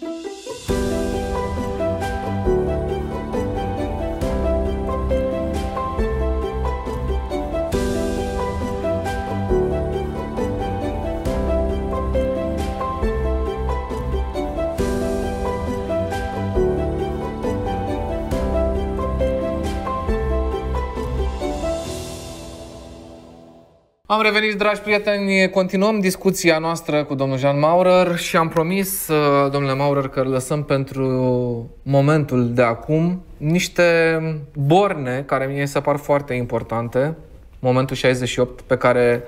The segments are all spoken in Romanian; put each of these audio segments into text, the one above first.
Música Am revenit, dragi prieteni, continuăm discuția noastră cu domnul Jean Maurer și am promis, uh, domnule Maurer, că lăsăm pentru momentul de acum niște borne care mie se par foarte importante, momentul 68 pe care,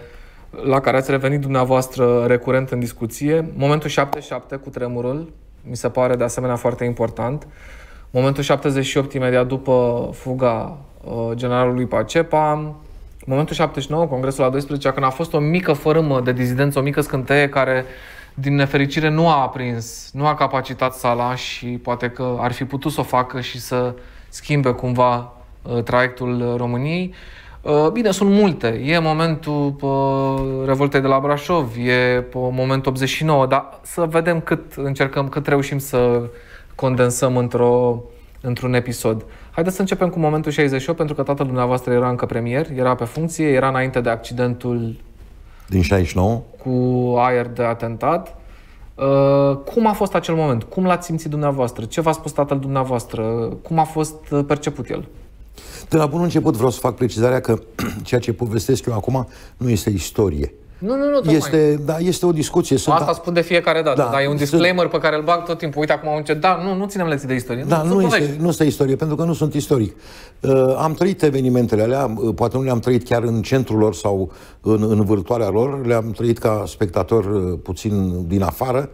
la care ați revenit dumneavoastră recurent în discuție, momentul 77 cu tremurul, mi se pare de asemenea foarte important, momentul 78 imediat după fuga uh, generalului Pacepa, momentul 79, Congresul la 12, când a fost o mică fărâmă de dizidență, o mică scânteie care, din nefericire, nu a aprins, nu a capacitat sala și poate că ar fi putut să o facă și să schimbe cumva uh, traiectul României. Uh, bine, sunt multe. E momentul uh, revoltei de la Brașov, e momentul 89, dar să vedem cât încercăm, cât reușim să condensăm într-o, într-un episod. Haideți să începem cu momentul 68, pentru că tatăl dumneavoastră era încă premier, era pe funcție, era înainte de accidentul din 69 cu aer de atentat. Uh, cum a fost acel moment? Cum l-ați simțit dumneavoastră? Ce v-a spus tatăl dumneavoastră? Cum a fost uh, perceput el? De la bun început vreau să fac precizarea că ceea ce povestesc eu acum nu este istorie. Nu, nu, nu, este, da, este o discuție. Sunt Asta a... spun de fiecare dată, da, dar e un disclaimer sunt... pe care îl bag tot timpul. Uite, acum am început. Da, nu, nu ținem lecții de istorie. Da, nu, nu, este, nu este istorie, pentru că nu sunt istoric. Uh, am trăit evenimentele alea, uh, poate nu le-am trăit chiar în centrul lor sau în, în vârtoarea lor, le-am trăit ca spectator uh, puțin din afară.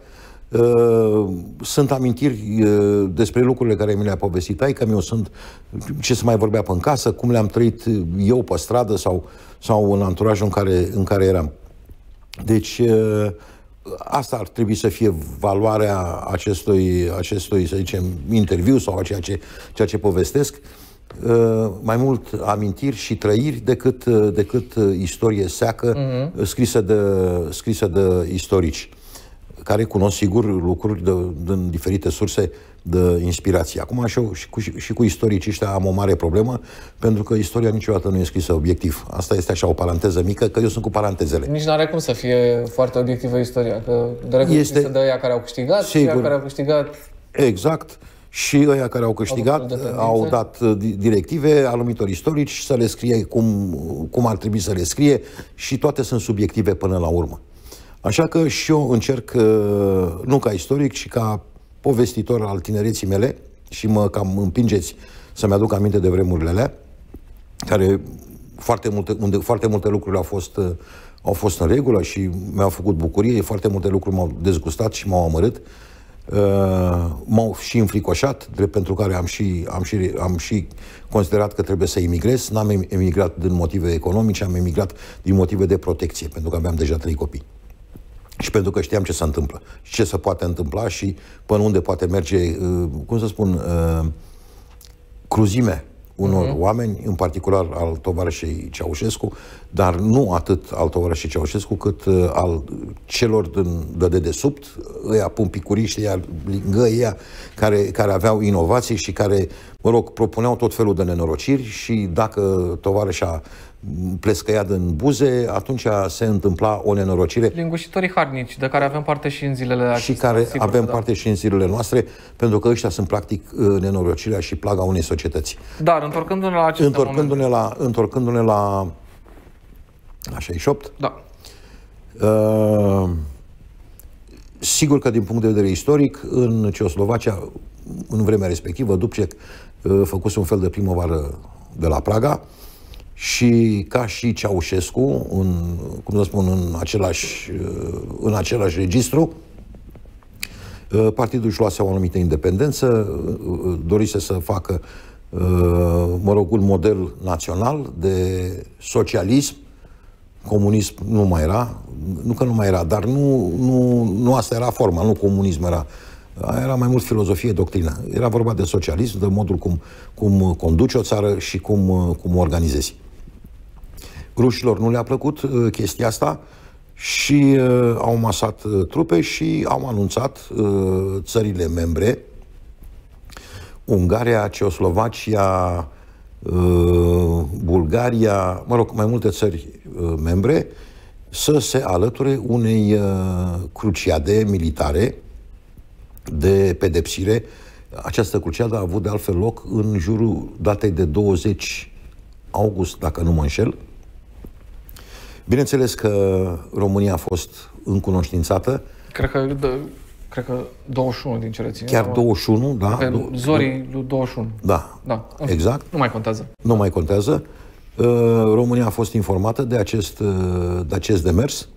Uh, sunt amintiri uh, despre lucrurile care mi le-a povestit ai, că eu sunt ce să mai vorbea pe în casă, cum le-am trăit eu pe stradă sau, sau în anturajul în care, în care eram. Deci, asta ar trebui să fie valoarea acestui, acestui să zicem, interviu sau a ceea ce, ceea ce povestesc. Mai mult amintiri și trăiri decât, decât istorie seacă uh-huh. scrisă, de, scrisă de istorici care cunosc sigur lucruri de, din diferite surse de inspirație. Acum și, eu, și, cu, și cu istoricii ăștia am o mare problemă, pentru că istoria niciodată nu e scrisă obiectiv. Asta este așa o paranteză mică, că eu sunt cu parantezele. Nici nu are cum să fie foarte obiectivă istoria, că de regulă este de aia care au câștigat sigur, și aia care au câștigat... Exact. Și ăia care au câștigat au dat uh, directive anumitor istorici să le scrie cum, cum ar trebui să le scrie și toate sunt subiective până la urmă. Așa că și eu încerc, uh, nu ca istoric, ci ca povestitor al tinereții mele și mă cam împingeți să-mi aduc aminte de vremurile alea, care foarte multe, unde foarte multe lucruri au fost, uh, au fost în regulă și mi-au făcut bucurie, foarte multe lucruri m-au dezgustat și m-au amărât. Uh, m-au și înfricoșat, drept pentru care am și, am, și, am și considerat că trebuie să emigrez. N-am emigrat din motive economice, am emigrat din motive de protecție, pentru că aveam deja trei copii și pentru că știam ce se întâmplă și ce se poate întâmpla și până unde poate merge, uh, cum să spun, uh, cruzime unor uh-huh. oameni, în particular al tovarășei Ceaușescu, dar nu atât al tovarășei Ceaușescu, cât uh, al celor din, de dedesubt, ăia pumpicuriști, ăia lângă ăia, care, care aveau inovații și care, mă rog, propuneau tot felul de nenorociri și dacă tovarășa plescăia din buze, atunci se întâmpla o nenorocire. Lingușitorii harnici, de care avem parte și în zilele acestea. Și care sigur, avem da. parte și în zilele noastre, pentru că ăștia sunt practic uh, nenorocirea și plaga unei societăți. Dar, întorcându-ne la acest întorcându-ne la, întorcându-ne la, la 68, da. Uh, sigur că din punct de vedere istoric, în Ceoslovacia, în vremea respectivă, Dubcek uh, făcuse un fel de primăvară de la Praga, și ca și Ceaușescu, în, cum să spun, în același, în același registru, partidul își luase o anumită independență, dorise să facă, mă rog, un model național de socialism, comunism nu mai era, nu că nu mai era, dar nu, nu, nu asta era forma, nu comunism era. Era mai mult filozofie, doctrină. Era vorba de socialism, de modul cum, cum conduci o țară și cum, cum organizezi. Rușilor nu le-a plăcut uh, chestia asta și uh, au masat uh, trupe și au anunțat uh, țările membre, Ungaria, Ceoslovacia, uh, Bulgaria, mă rog, mai multe țări uh, membre, să se alăture unei uh, cruciade militare de pedepsire. Această cruciadă a avut de altfel loc în jurul datei de 20 august, dacă nu mă înșel, Bineînțeles că România a fost încunoștințată. Cred că, de, cred că 21 din cele ține. Chiar 21, da. Pe zorii lui 21. Da, da. exact. Nu mai contează. Nu mai contează. Uh, România a fost informată de acest, uh, de acest demers.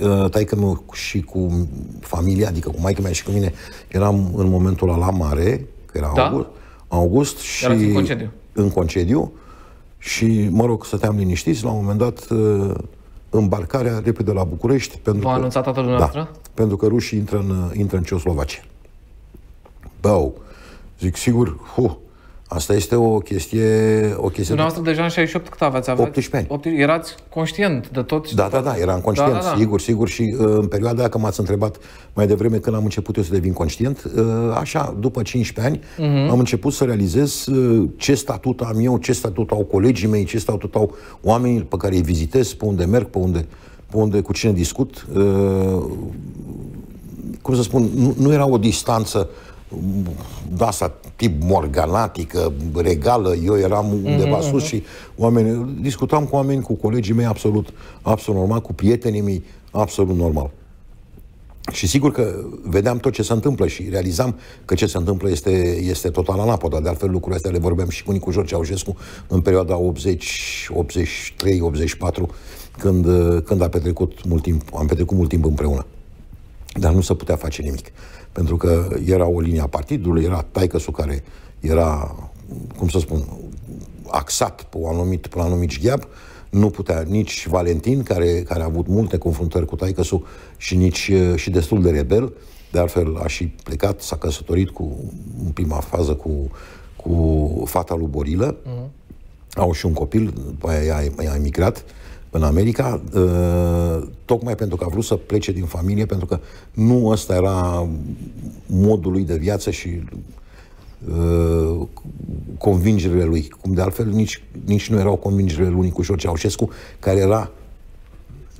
Uh, taică meu și cu familia, adică cu maica mea și cu mine, eram în momentul ăla la mare, că era da? august, august și în concediu. în concediu și, mă rog, stăteam liniștiți. La un moment dat, uh, îmbarcarea repede la București. Pentru V-a că, anunțat tatăl dumneavoastră? Da, pentru că rușii intră în, intră în Ceoslovacia. Bău, zic, sigur, hu, Asta este o chestie... O chestie Dumneavoastră de... deja în 68 cât aveți? aveți? 18 ani. 18, erați conștient de tot? Da, da, da, eram conștient, da, da, da. sigur, sigur. Și uh, în perioada aia, că m-ați întrebat mai devreme când am început eu să devin conștient, uh, așa, după 15 ani, uh-huh. am început să realizez uh, ce statut am eu, ce statut au colegii mei, ce statut au oamenii pe care îi vizitez, pe unde merg, pe unde, pe unde cu cine discut. Uh, cum să spun, nu, nu era o distanță da, asta tip morganatică, regală, eu eram undeva mm-hmm. sus și oameni, discutam cu oameni, cu colegii mei absolut, absolut normal, cu prietenii mei absolut normal. Și sigur că vedeam tot ce se întâmplă și realizam că ce se întâmplă este, este total anapoda. De altfel, lucrurile astea le vorbeam și cu Nicu George Augescu în perioada 80, 83, 84, când, când a petrecut mult timp, am petrecut mult timp împreună. Dar nu se putea face nimic pentru că era o linie a partidului, era taicăsul care era, cum să spun, axat pe, un anumit, pe un anumit șgheab, nu putea nici Valentin, care, care a avut multe confruntări cu taicăsul și nici și destul de rebel, de altfel a și plecat, s-a căsătorit cu, în prima fază cu, cu fata lui Borilă, uh-huh. au și un copil, după aia a emigrat, uh, în America, uh, tocmai pentru că a vrut să plece din familie, pentru că nu ăsta era modul lui de viață și uh, convingerile lui. Cum de altfel nici, nici nu erau convingerile lui Nicușor Ceaușescu, care era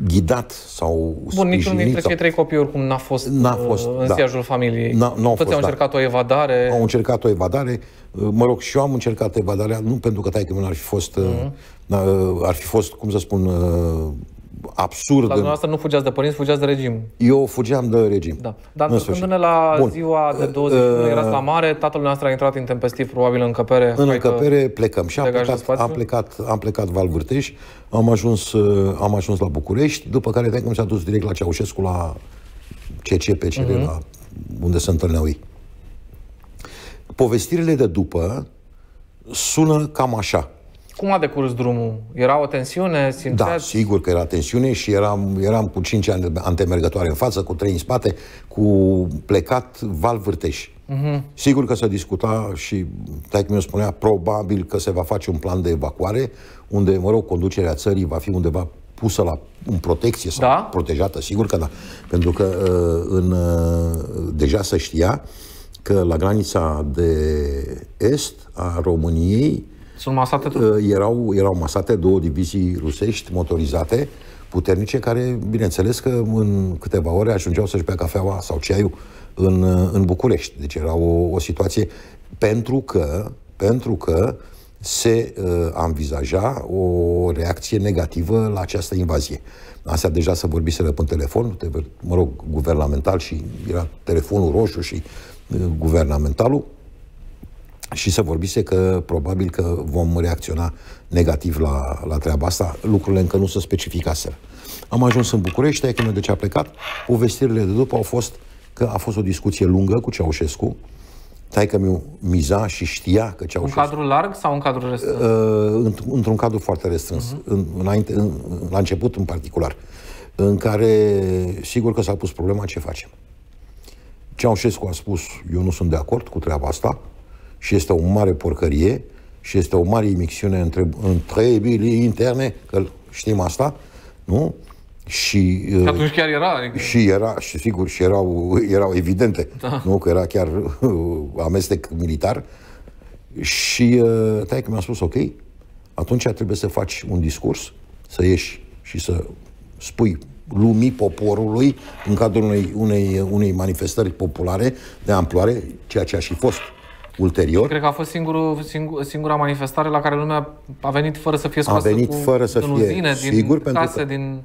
ghidat sau Bun, niciunul dintre cei trei copii oricum n-a fost, n-a uh, fost în da. siajul familiei. N-a, n-a Toți fost, au da. încercat da. o evadare. Au încercat o evadare. Mă rog, și eu am încercat evadarea, nu pentru că taică ar fi fost mm-hmm ar fi fost, cum să spun, uh, absurd. Dar dumneavoastră nu fugeați de părinți, fugeați de regim. Eu fugeam de regim. Da. Dar când la Bun. ziua de 21 uh, erați la mare, tatăl nostru a intrat intempestiv, probabil în încăpere. În încăpere plecăm și am plecat, am plecat, am plecat Val Vârteș, am ajuns, uh, am ajuns la București, după care de s-a dus direct la Ceaușescu, la CCPCR, uh-huh. Mhm. la unde se întâlneau ei. Povestirile de după sună cam așa. Cum a decurs drumul? Era o tensiune? Simțeați... Da, sigur că era tensiune și eram, eram cu 5 ani antemergătoare în față, cu 3 în spate, cu plecat Val Vârteș. Uh-huh. Sigur că se discuta și taică mi spunea probabil că se va face un plan de evacuare, unde, mă rog, conducerea țării va fi undeva pusă la în protecție sau da? protejată, sigur că da. Pentru că uh, în, uh, deja se știa că la granița de est a României sunt masate tot. Uh, erau, erau masate două divizii rusești motorizate, puternice, care, bineînțeles că în câteva ore ajungeau să-și bea cafeaua sau ceaiul în, uh, în București. Deci era o, o situație pentru că, pentru că se uh, învizaja o reacție negativă la această invazie. Asta deja să vorbiseră pe telefon, mă rog, guvernamental și era telefonul roșu și uh, guvernamentalul și să vorbise că probabil că vom reacționa negativ la, la treaba asta. Lucrurile încă nu se specificaseră. Am ajuns în București, că de ce a plecat. Povestirile de după au fost că a fost o discuție lungă cu Ceaușescu. Taică mi miza și știa că Ceaușescu... Un cadru larg sau un cadru restrâns? Uh, într-un cadru foarte restrâns. Uh-huh. În, înainte, în, la început în particular. În care, sigur că s-a pus problema ce facem. Ceaușescu a spus, eu nu sunt de acord cu treaba asta, și este o mare porcărie și este o mare imixiune între, între interne, că știm asta, nu? Și, uh, atunci chiar era? Adică... Și era, și sigur, și erau, erau evidente, da. nu? Că era chiar uh, amestec militar. Și uh, tai că mi-a spus, ok, atunci trebuie să faci un discurs, să ieși și să spui lumii, poporului, în cadrul unei, unei, unei manifestări populare de amploare, ceea ce a și fost ulterior. Cred că a fost singurul, singur, singura manifestare la care lumea a venit fără să fie scoasă A venit cu, fără să fie, uzine, sigur, din case, că, din...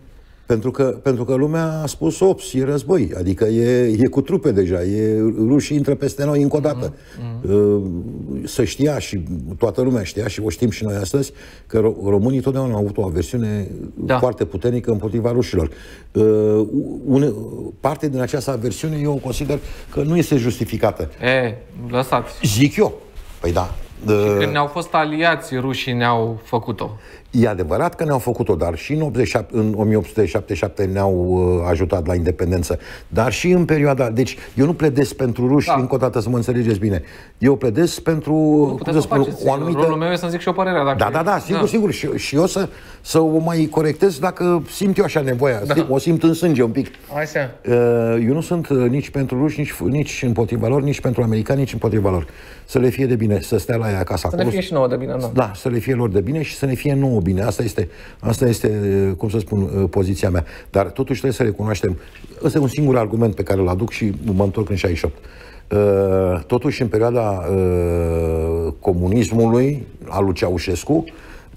Pentru că, pentru că lumea a spus ops, e război, adică e, e cu trupe deja, e, rușii intră peste noi încă o dată. Mm-hmm. Să știa și toată lumea știa și o știm și noi astăzi că românii totdeauna au avut o aversiune da. foarte puternică împotriva rușilor. Uh, une, parte din această aversiune eu o consider că nu este justificată. E, lăsați. Zic eu. Păi da. Și când ne-au fost aliați, rușii ne-au făcut-o. E adevărat că ne-au făcut-o, dar și în, 87, în 1877 ne-au uh, ajutat la independență, dar și în perioada... Deci eu nu pledez pentru ruși, da. încă o dată să mă înțelegeți bine. Eu pledez pentru, cum să spun, o anumită... Rolul meu e să-mi zic și o părere. Dacă da, da, da, sigur, da. sigur. Și, și eu să, să o mai corectez dacă simt eu așa nevoia. Da. O simt în sânge un pic. Așa. Uh, eu nu sunt uh, nici pentru ruși, nici, nici împotriva lor, nici pentru americani, nici împotriva lor. Să le fie de bine, să stea la ea acasă să acolo. Să ne fie și nouă de bine, da. Da, să le fie lor de bine și să ne fie nouă bine. Asta este, asta este, cum să spun, uh, poziția mea. Dar totuși trebuie să recunoaștem, ăsta e un singur argument pe care îl aduc și mă întorc în 68. Uh, totuși, în perioada uh, comunismului, al lui Ceaușescu,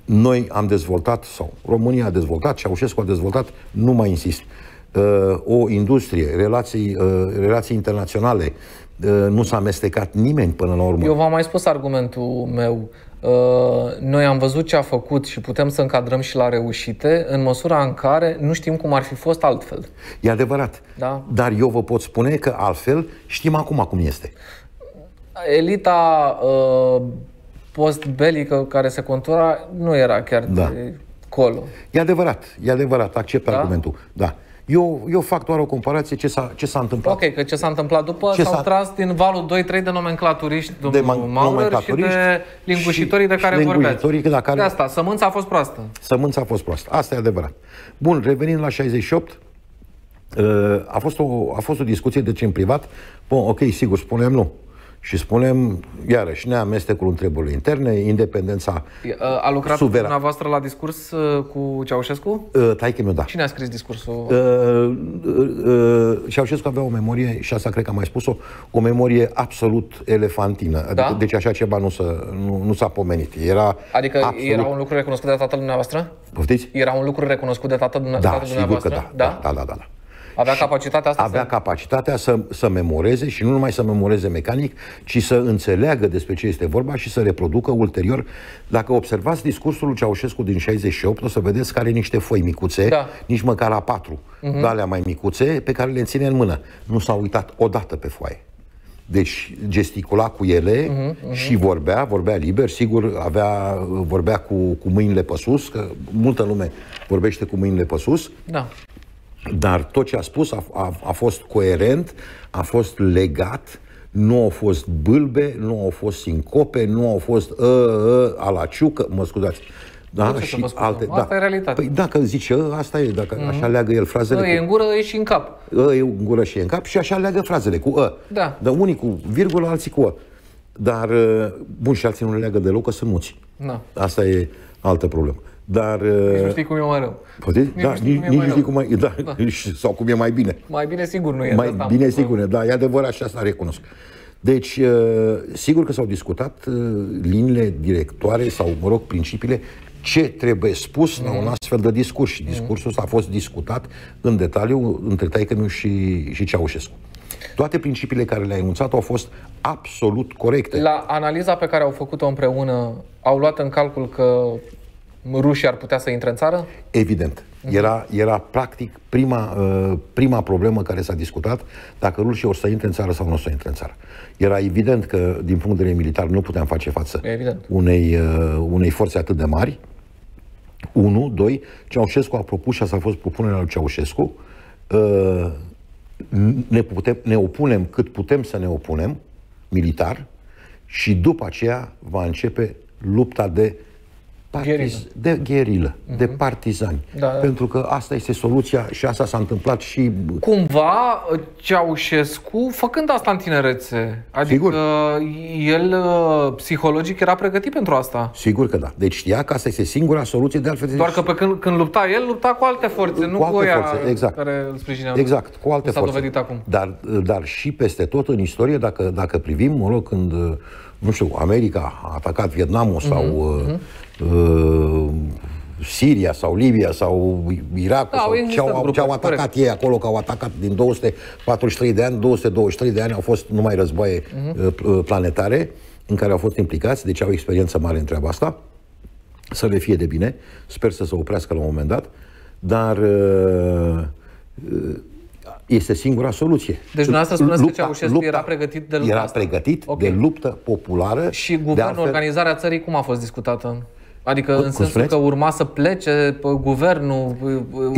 noi am dezvoltat, sau România a dezvoltat, Ceaușescu a dezvoltat, nu mai insist, o industrie, relații, relații internaționale, nu s-a amestecat nimeni până la urmă. Eu v-am mai spus argumentul meu. Uh, noi am văzut ce a făcut și putem să încadrăm și la reușite în măsura în care nu știm cum ar fi fost altfel. E adevărat. Da? Dar eu vă pot spune că altfel știm acum cum este. Elita uh, post-belică care se contura nu era chiar da. de colo. E adevărat, e adevărat, accept da? argumentul. Da. Eu, eu fac doar o comparație ce s-a, ce s-a întâmplat. Ok, că ce s-a întâmplat după ce s-au s-a... tras din valul 2-3 de nomenclaturiști, domnul de man- Maurer, și de lingușitorii de care vorbeați. De, care... de asta, sămânța a fost proastă. Sămânța a fost proastă, asta e adevărat. Bun, revenind la 68, uh, a fost o, a fost o discuție, deci în privat, bun, ok, sigur, spunem nu. Și spunem, iarăși, neamestecul întrebările interne, independența A lucrat suveran... dumneavoastră la discurs uh, cu Ceaușescu? Uh, Taică meu, da. Cine a scris discursul? Uh, uh, uh, Ceaușescu avea o memorie, și asta cred că am mai spus-o, o memorie absolut elefantină. Adică, da? Deci așa ceva nu, s-a, nu, nu s-a pomenit. Era adică absolut... era un lucru recunoscut de tatăl dumneavoastră? Poftiți? Era un lucru recunoscut de tatăl, da, tatăl dumneavoastră? Da, sigur că da. Da, da, da. da. da. Avea capacitatea asta? Avea să... capacitatea să, să memoreze și nu numai să memoreze mecanic, ci să înțeleagă despre ce este vorba și să reproducă ulterior. Dacă observați discursul lui Ceaușescu din 68, o să vedeți că are niște foi micuțe, da. nici măcar la patru, uh-huh. alea mai micuțe, pe care le ține în mână. Nu s-a uitat odată pe foaie. Deci gesticula cu ele uh-huh, uh-huh. și vorbea, vorbea liber, sigur, avea, vorbea cu, cu mâinile pe sus, că multă lume vorbește cu mâinile pe sus. Da. Dar tot ce a spus a, a, a fost coerent, a fost legat, nu au fost bâlbe, nu au fost sincope, nu au fost ă, ă, a la ciucă, mă scuzați. Da, și alte, asta da. e realitatea. Păi dacă zice, ă, asta e, dacă mm-hmm. așa leagă el frazele. Ă, cu, e în gură, e și în cap. Ă, e în gură și e în cap și așa leagă frazele cu ă. Da. Dar unii cu virgulă, alții cu ă. Dar, ă, bun, și alții nu le leagă deloc, că sunt muți. Da. Asta e altă problemă. Dar... Nici nu uh, știi cum e mai rău. Poate? Nici da, nici, nici nu știi cum, mai, da, da. sau cum e mai bine. Mai bine sigur nu e. Mai bine sigur, da, e adevărat și asta recunosc. Deci, uh, sigur că s-au discutat uh, liniile directoare sau, mă rog, principiile ce trebuie spus mm. la un astfel de discurs. Și discursul ăsta a fost discutat în detaliu între Taicămiu și, și Ceaușescu. Toate principiile care le-a enunțat au fost absolut corecte. La analiza pe care au făcut-o împreună, au luat în calcul că rușii ar putea să intre în țară? Evident. Era, era practic prima, uh, prima problemă care s-a discutat dacă rușii o să intre în țară sau nu o să intre în țară. Era evident că, din punct de vedere militar, nu puteam face față unei, uh, unei forțe atât de mari. Unu, doi, Ceaușescu a propus, și asta a fost propunerea lui Ceaușescu, uh, ne, putem, ne opunem cât putem să ne opunem, militar, și după aceea va începe lupta de partiz, de gherilă, uh-huh. de partizani. Da, da. Pentru că asta este soluția și asta s-a întâmplat și... Cumva Ceaușescu, făcând asta în tinerețe, adică Sigur. el uh, psihologic era pregătit pentru asta. Sigur că da. Deci știa că asta este singura soluție de altfel. Doar că pe când, când lupta el, lupta cu alte forțe, cu nu cu alte forțe, exact. care îl sprijineau. Exact, cu alte s-a forțe. dovedit acum. Dar, dar și peste tot în istorie, dacă, dacă privim, mă rog, când nu știu, America a atacat Vietnamul uh-huh, sau uh-huh. Uh, Siria sau Libia sau Irakul da, sau ce au, ce au atacat corect. ei acolo, că au atacat din 243 de ani, 223 de ani au fost numai războaie uh-huh. planetare în care au fost implicați, deci au experiență mare în treaba asta. Să le fie de bine, sper să se oprească la un moment dat, dar uh, uh, este singura soluție. Deci dumneavoastră spuneți lupta, că Ceaușescu lupta, era pregătit de lupta Era asta. pregătit okay. de luptă populară. Și guvernul, altfel... organizarea țării, cum a fost discutată? Adică în sensul spuneți? că urma să plece guvernul...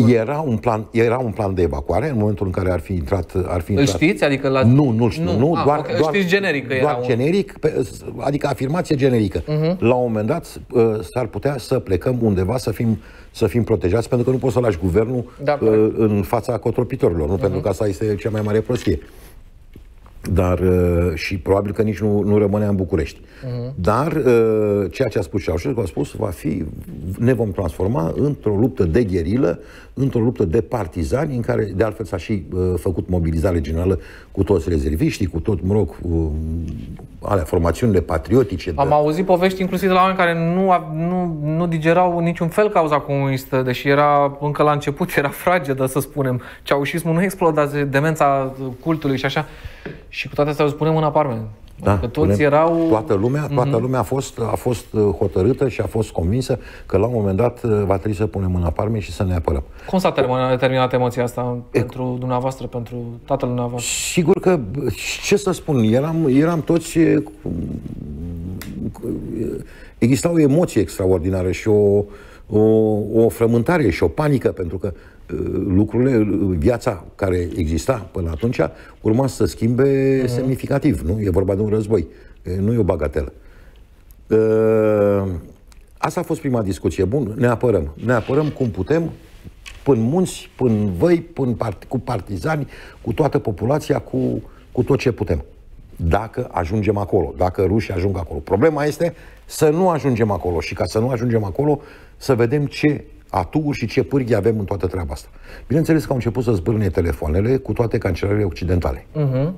Era un, plan, era un plan de evacuare în momentul în care ar fi intrat... Ar fi intrat... Îl știți? Adică la... Nu, nu știu. Nu, nu ah, doar, okay. doar, știți generic că doar era generic, pe, adică afirmație generică. Uh-huh. La un moment dat uh, s-ar putea să plecăm undeva să fim, să fim protejați, pentru că nu poți să lași guvernul da, uh, în fața cotropitorilor, nu? Uh-huh. Pentru că asta este cea mai mare prostie dar uh, și probabil că nici nu, nu rămânea în București. Uh-huh. Dar uh, ceea ce a spus Ceaușescu a spus va fi, ne vom transforma într-o luptă de gherilă, într-o luptă de partizani, în care de altfel s-a și uh, făcut mobilizare generală cu toți rezerviștii, cu tot, mă rog, alea, formațiunile patriotice. Am de... auzit povești inclusiv de la oameni care nu, nu, nu digerau niciun fel cauza comunistă, deși era încă la început, era fragedă, să spunem. Ceaușismul nu exploda demența cultului și așa. Și cu toate astea o spunem în apartament. Da, că toți punem, erau... Toată lumea, toată uh-huh. lumea a fost, a fost uh, hotărâtă și a fost convinsă că la un moment dat uh, va trebui să punem în apartament și să ne apărăm. Cum s-a terminat, terminat emoția asta e... pentru dumneavoastră, pentru tatăl dumneavoastră? Sigur că, ce să spun, eram, eram toți... Exista o emoție extraordinară și o, o, o frământare și o panică, pentru că lucrurile, viața care exista până atunci, urma să schimbe uh-huh. semnificativ. Nu? E vorba de un război. Nu e o bagatelă. Asta a fost prima discuție. Bun, ne apărăm. Ne apărăm cum putem, până munți, până văi, până part- cu partizani, cu toată populația, cu, cu tot ce putem. Dacă ajungem acolo, dacă rușii ajung acolo. Problema este să nu ajungem acolo și ca să nu ajungem acolo, să vedem ce aturi și ce pârghi avem în toată treaba asta. Bineînțeles că au început să zbârne telefoanele cu toate cancelarele occidentale. Uh-huh.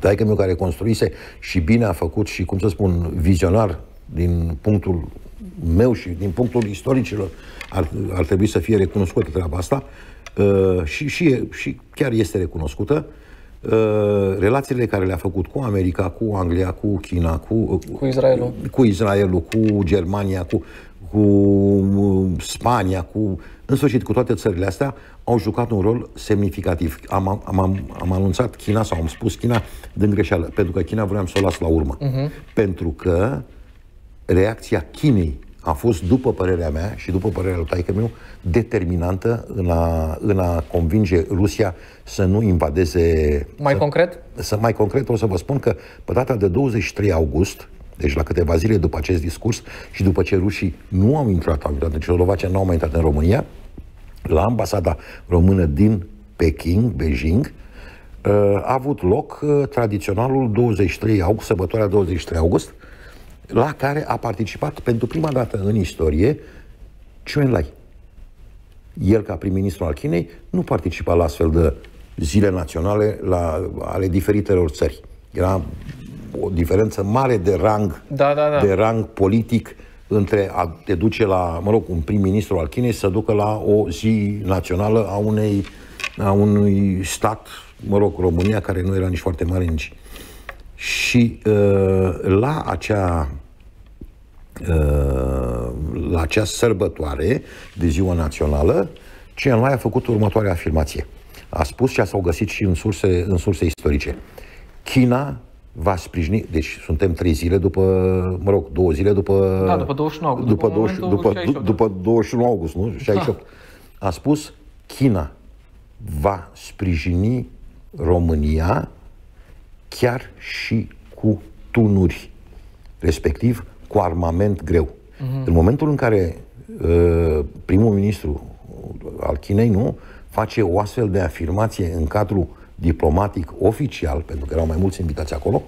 Taică meu care construise și bine a făcut și, cum să spun, vizionar din punctul meu și din punctul istoricilor ar, ar trebui să fie recunoscută treaba asta uh, și, și, și chiar este recunoscută. Uh, relațiile care le-a făcut cu America, cu Anglia, cu China, cu, uh, cu Israelul, cu, Israelul, cu Germania, cu cu uh, Spania, cu, în sfârșit cu toate țările astea, au jucat un rol semnificativ. Am, am, am, am anunțat China sau am spus China din greșeală, pentru că China vreau să o las la urmă. Uh-huh. Pentru că reacția Chinei a fost, după părerea mea și după părerea lui taică meu, determinantă în a, în a convinge Rusia să nu invadeze... Mai să, concret? Să, mai concret o să vă spun că pe data de 23 august, deci la câteva zile după acest discurs și după ce rușii nu au intrat, au intrat în Cehoslovacia, nu au mai intrat în România, la ambasada română din Peking, Beijing, uh, a avut loc uh, tradiționalul 23 august, sărbătoarea 23 august, la care a participat pentru prima dată în istorie Chuen Enlai. El, ca prim-ministru al Chinei, nu participa la astfel de zile naționale la, ale diferitelor țări. Era o diferență mare de rang, da, da, da. de rang politic între a te duce la, mă rog, un prim-ministru al Chinei să ducă la o zi națională a unei a unui stat, mă rog, România, care nu era nici foarte mare nici. Și uh, la acea uh, la acea sărbătoare de ziua națională, Chiang Mai a făcut următoarea afirmație. A spus și s-au găsit și în surse, în surse istorice. China va sprijini, deci suntem trei zile după, mă rog, două zile după... Da, după 29 august. După, după, 20, după, 68, după 21 august, nu? 68. Da. A spus, China va sprijini România chiar și cu tunuri, respectiv cu armament greu. Uh-huh. În momentul în care uh, primul ministru al Chinei nu face o astfel de afirmație în cadrul diplomatic oficial, pentru că erau mai mulți invitați acolo,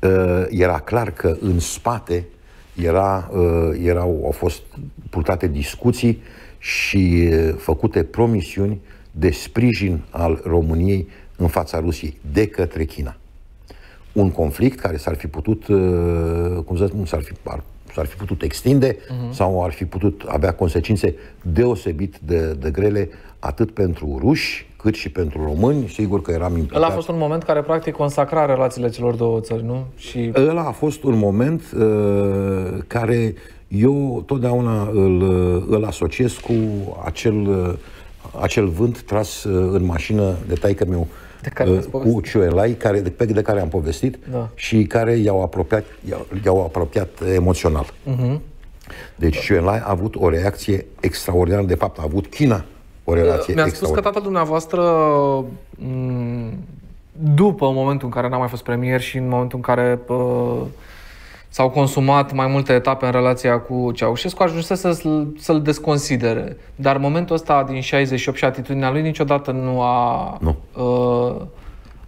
uh, era clar că în spate era, uh, erau, au fost purtate discuții și uh, făcute promisiuni de sprijin al României în fața Rusiei de către China. Un conflict care s-ar fi putut, cum să spun, s-ar fi, ar, s-ar fi putut extinde uh-huh. sau ar fi putut avea consecințe deosebit de, de grele atât pentru ruși cât și pentru români. Sigur că eram implicat. Ăla a fost un moment care practic consacra relațiile celor două țări, nu? Și... Ăla a fost un moment uh, care eu totdeauna îl, îl asociez cu acel, acel vânt tras uh, în mașină de taică meu de care uh, cu Ciuelai, care, de, de care am povestit da. și care i-au apropiat, i-au apropiat emoțional. Uh-huh. Deci Ciuelai a avut o reacție extraordinară, de fapt a avut China o relație Mi-a spus că tatăl dumneavoastră, după momentul în care n-a mai fost premier și în momentul în care s-au consumat mai multe etape în relația cu Ceaușescu, ajunsese să-l, să-l desconsidere. Dar momentul ăsta din 68 și atitudinea lui niciodată nu a, nu. Uh,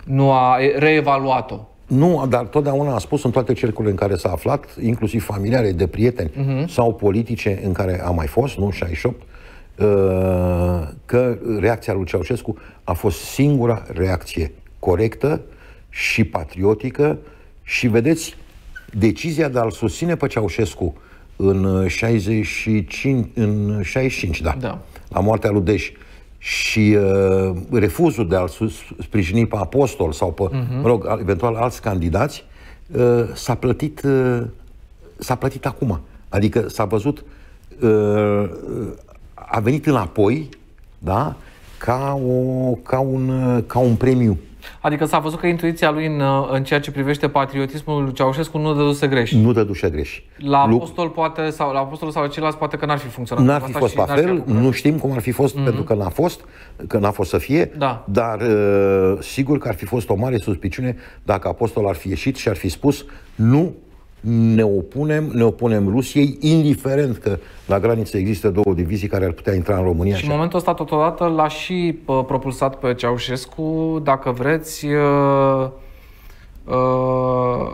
nu a reevaluat-o. Nu, dar totdeauna a spus în toate cercurile în care s-a aflat, inclusiv familiare, de prieteni uh-huh. sau politice în care a mai fost, nu, 68, Uh, că reacția lui Ceaușescu a fost singura reacție corectă și patriotică și vedeți, decizia de a-l susține pe Ceaușescu în 65, în 65 da, da. la moartea lui Deș și uh, refuzul de a-l sprijini pe apostol sau pe, uh-huh. mă rog, eventual alți candidați, uh, s-a plătit uh, s-a plătit acum. Adică s-a văzut uh, a venit înapoi, da? Ca, o, ca, un, ca un premiu. Adică s-a văzut că intuiția lui în, în ceea ce privește patriotismul lui Ceaușescu nu dăduse greș. Nu dăduse greș. La apostol poate, sau la apostol sau la ceilalți poate că n-ar fi funcționat. N-ar fi fost la fel, nu știm cum ar fi fost, mm-hmm. pentru că n-a fost, că n-a fost să fie, da. dar uh, sigur că ar fi fost o mare suspiciune dacă apostol ar fi ieșit și ar fi spus nu ne opunem, ne opunem Rusiei, indiferent că la graniță există două divizii care ar putea intra în România. Și în momentul ăsta, totodată, l-a și propulsat pe Ceaușescu, dacă vreți, uh, uh,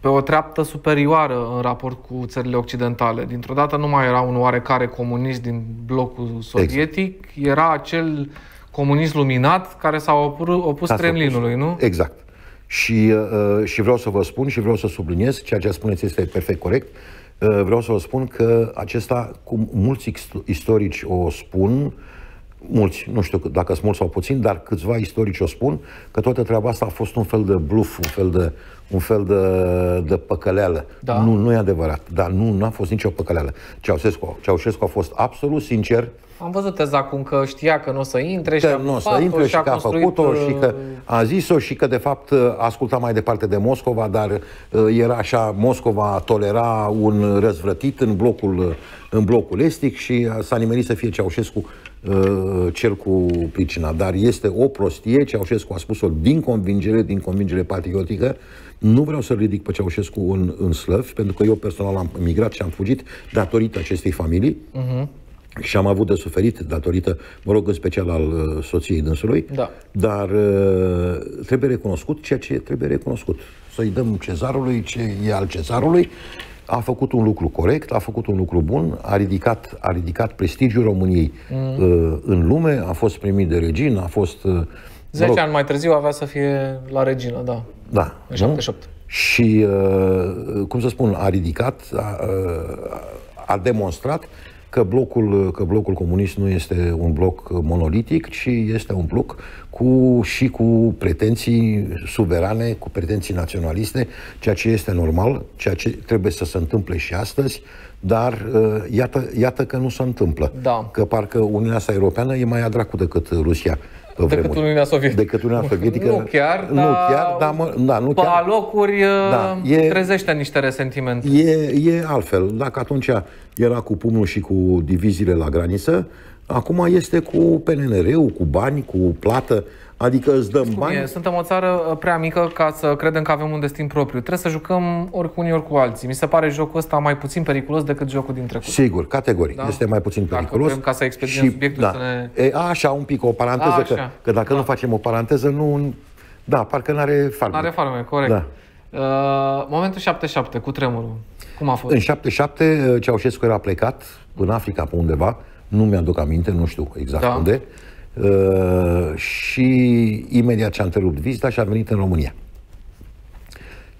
pe o treaptă superioară în raport cu țările occidentale. Dintr-o dată nu mai era un oarecare comunist din blocul sovietic, exact. era acel comunist luminat care s-a opus Kremlinului, nu? Exact. Și, uh, și vreau să vă spun și vreau să subliniez, ceea ce spuneți este perfect corect, uh, vreau să vă spun că acesta, cum mulți istorici o spun, mulți, nu știu dacă sunt mulți sau puțini, dar câțiva istorici o spun, că toată treaba asta a fost un fel de bluff, un fel de, un fel de, de păcăleală. Da. Nu, nu e adevărat, dar nu a fost nicio păcăleală. Ceaușescu, Ceaușescu a fost absolut sincer, am văzut teza cum că știa că nu o să intre și că nu o să intre și, că a făcut-o și că uh, a zis-o și că de fapt uh, asculta mai departe de Moscova, dar uh, era așa, Moscova tolera un răzvrătit în blocul, în blocul estic și s-a nimerit să fie Ceaușescu cel cu pricina. Dar este o prostie, Ceaușescu a spus-o din convingere, din convingere patriotică, nu vreau să ridic pe Ceaușescu în, în slăvi, pentru că eu personal am emigrat și am fugit datorită acestei familii. Uh-huh și am avut de suferit datorită, mă rog, în special al uh, soției dânsului, da. dar uh, trebuie recunoscut ceea ce trebuie recunoscut. Să-i dăm cezarului ce e al cezarului. A făcut un lucru corect, a făcut un lucru bun, a ridicat, a ridicat prestigiul României mm. uh, în lume, a fost primit de regină, a fost... Uh, 10 rog, ani mai târziu avea să fie la regină, da. Da. În 78. Și, uh, cum să spun, a ridicat, a, uh, a demonstrat că blocul, că blocul comunist nu este un bloc monolitic, ci este un bloc cu, și cu pretenții suverane, cu pretenții naționaliste, ceea ce este normal, ceea ce trebuie să se întâmple și astăzi, dar uh, iată, iată că nu se întâmplă. Da. Că parcă Uniunea asta Europeană e mai adracu decât Rusia pe decât vremuri. Uniunea Sovietică. Decât Uniunea Sovietică. nu chiar, nu dar, chiar, dar mă, da, nu pe chiar. locuri da, uh, e, trezește niște resentimente. E, e altfel. Dacă atunci era cu pumnul și cu diviziile la graniță, Acum este cu PNR-ul, cu bani, cu plată. Adică îți dăm Cum bani. e? Suntem o țară uh, prea mică ca să credem că avem un destin propriu. Trebuie să jucăm ori cu unii, ori cu alții. Mi se pare jocul ăsta mai puțin periculos decât jocul din trecut. Sigur, categoric. Da. Este mai puțin Dacă periculos. vrem ca să expediem subiectul da. să ne- E, așa, un pic, o paranteză, A, că, așa. că dacă Da. nu facem o paranteză, nu... Da, parcă n-are farmec. Are farme, corect. Da. Uh, momentul 77, cu tremurul. Cum a fost? În 77, Ceaușescu era plecat în Africa pe undeva, nu mi-aduc aminte, nu știu exact Da. unde, uh, și imediat ce a întrerupt vizita și a venit în România.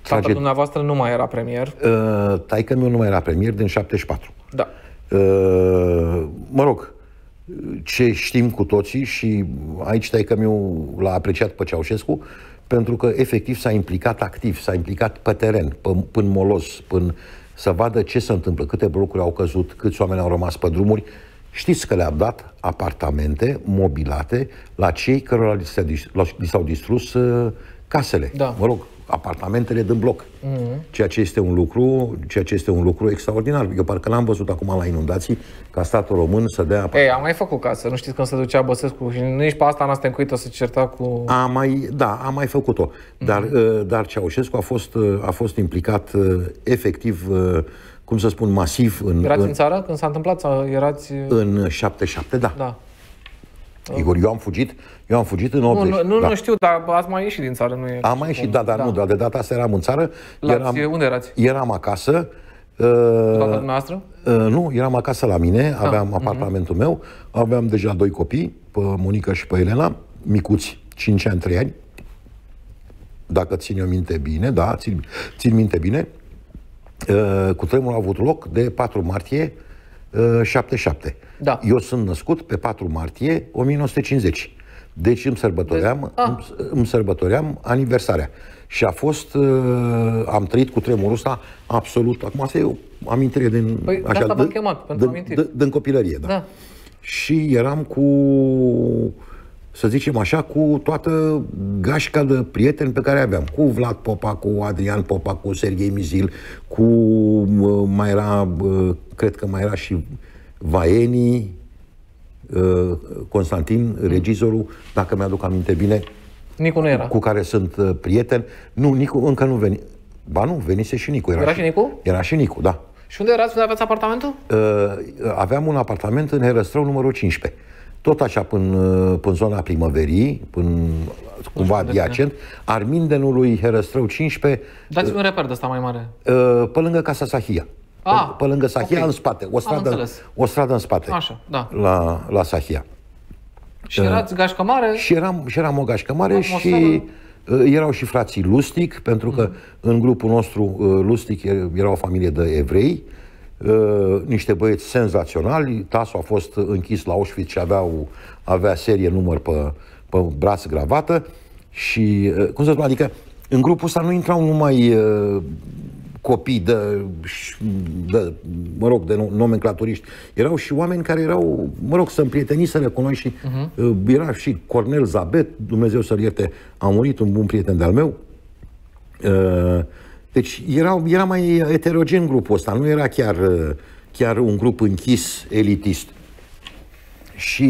Tatăl dumneavoastră nu mai era premier. Uh, taică meu nu mai era premier din 74. Da. Uh, mă rog, ce știm cu toții și aici taică meu l-a apreciat pe Ceaușescu pentru că efectiv s-a implicat activ, s-a implicat pe teren, pe, până molos, până să vadă ce se întâmplă, câte blocuri au căzut, câți oameni au rămas pe drumuri. Știți că le-a dat apartamente mobilate la cei cărora li s-a dis- li s-au distrus uh, casele. Da. Mă rog, apartamentele din bloc. Ceea ce este un lucru, ceea ce este un lucru extraordinar. Eu parcă n-am văzut acum la inundații ca statul român să dea Ei, am mai făcut casă. Nu știți când se ducea Băsescu și nici pe asta n-a stâncuit o să certa cu... A mai, da, a mai făcut-o. Dar, uh, dar Ceaușescu a fost, uh, a fost implicat uh, efectiv, uh, cum să spun, masiv în, Erați în în, țară când s-a întâmplat? Sau erați... în 77, da. Da. Igor, eu am fugit, eu am fugit în Nu, 80. nu, nu, da. nu știu, dar ați mai ieșit din țară, nu e... Am mai ieșit, da, dar nu, dar de data asta eram în țară. L-ați- Eram, unde erați? eram acasă. Uh, Toată dumneavoastră? Uh, nu, eram acasă la mine, Ah, aveam mhm. apartamentul meu, aveam deja doi copii, pe Monica și pe Elena, micuți, 5 ani, 3 ani. Dacă țin eu minte bine, da, țin, țin minte bine. Uh, cu tremurul a avut loc de 4 martie uh, 77. Da. Eu sunt născut pe 4 martie 1950. Deci îmi sărbătoream, Ah. îmi, îmi sărbătoream aniversarea. Și a fost, uh, am trăit cu tremurul ăsta absolut, acum asta e o amintire din... Păi, de asta v-am chemat, pentru din, amintiri. din, din copilărie, da. Da. Și eram cu, să zicem așa, cu toată gașca de prieteni pe care aveam. Cu Vlad Popa, cu Adrian Popa, cu Serghei Mizil, cu mă, mai era, bă, cred că mai era și Vaeni, uh, Constantin, regizorul, dacă mi-aduc aminte bine, Nicu nu era. cu care sunt uh, prieten. Nu, Nicu încă nu veni. Ba nu, venise și Nicu. Era și Nicu? Era și Nicu, da. Și unde erați? Unde aveați apartamentul? Uh, aveam un apartament în Herăstrău numărul 15. Tot așa până, uh, până zona primăverii, până cumva adiacent, Armindenului Herăstrău 15, Dați-mi un reper de ăsta mai mare. uh, pe lângă Casa Sahia. Ah, pe, pe lângă Sahia, ok. în spate. O stradă, înțeles. o stradă în spate. Așa, da. La, la Sahia. Și erați gașcă mare? Și eram, și eram o gașcă mare Atmosferă. și uh, erau și frații Lustig, pentru că în grupul nostru uh, Lustig e- era o familie de evrei, uh, niște băieți senzaționali. Tasu a fost închis la Auschwitz și aveau, avea serie număr pe, pe braț gravată și, uh, cum să spun, adică în grupul ăsta nu intrau numai uh, copii de, de, mă rog, de nomenclaturiști. Erau și oameni care erau, mă rog, să împrieteniseră cu noi și uh-huh. era și Cornel Zabet, Dumnezeu să-l ierte, a murit un bun prieten de-al meu. Uh, deci era, era mai eterogen grupul ăsta, nu era chiar, uh, chiar un grup închis, elitist. Și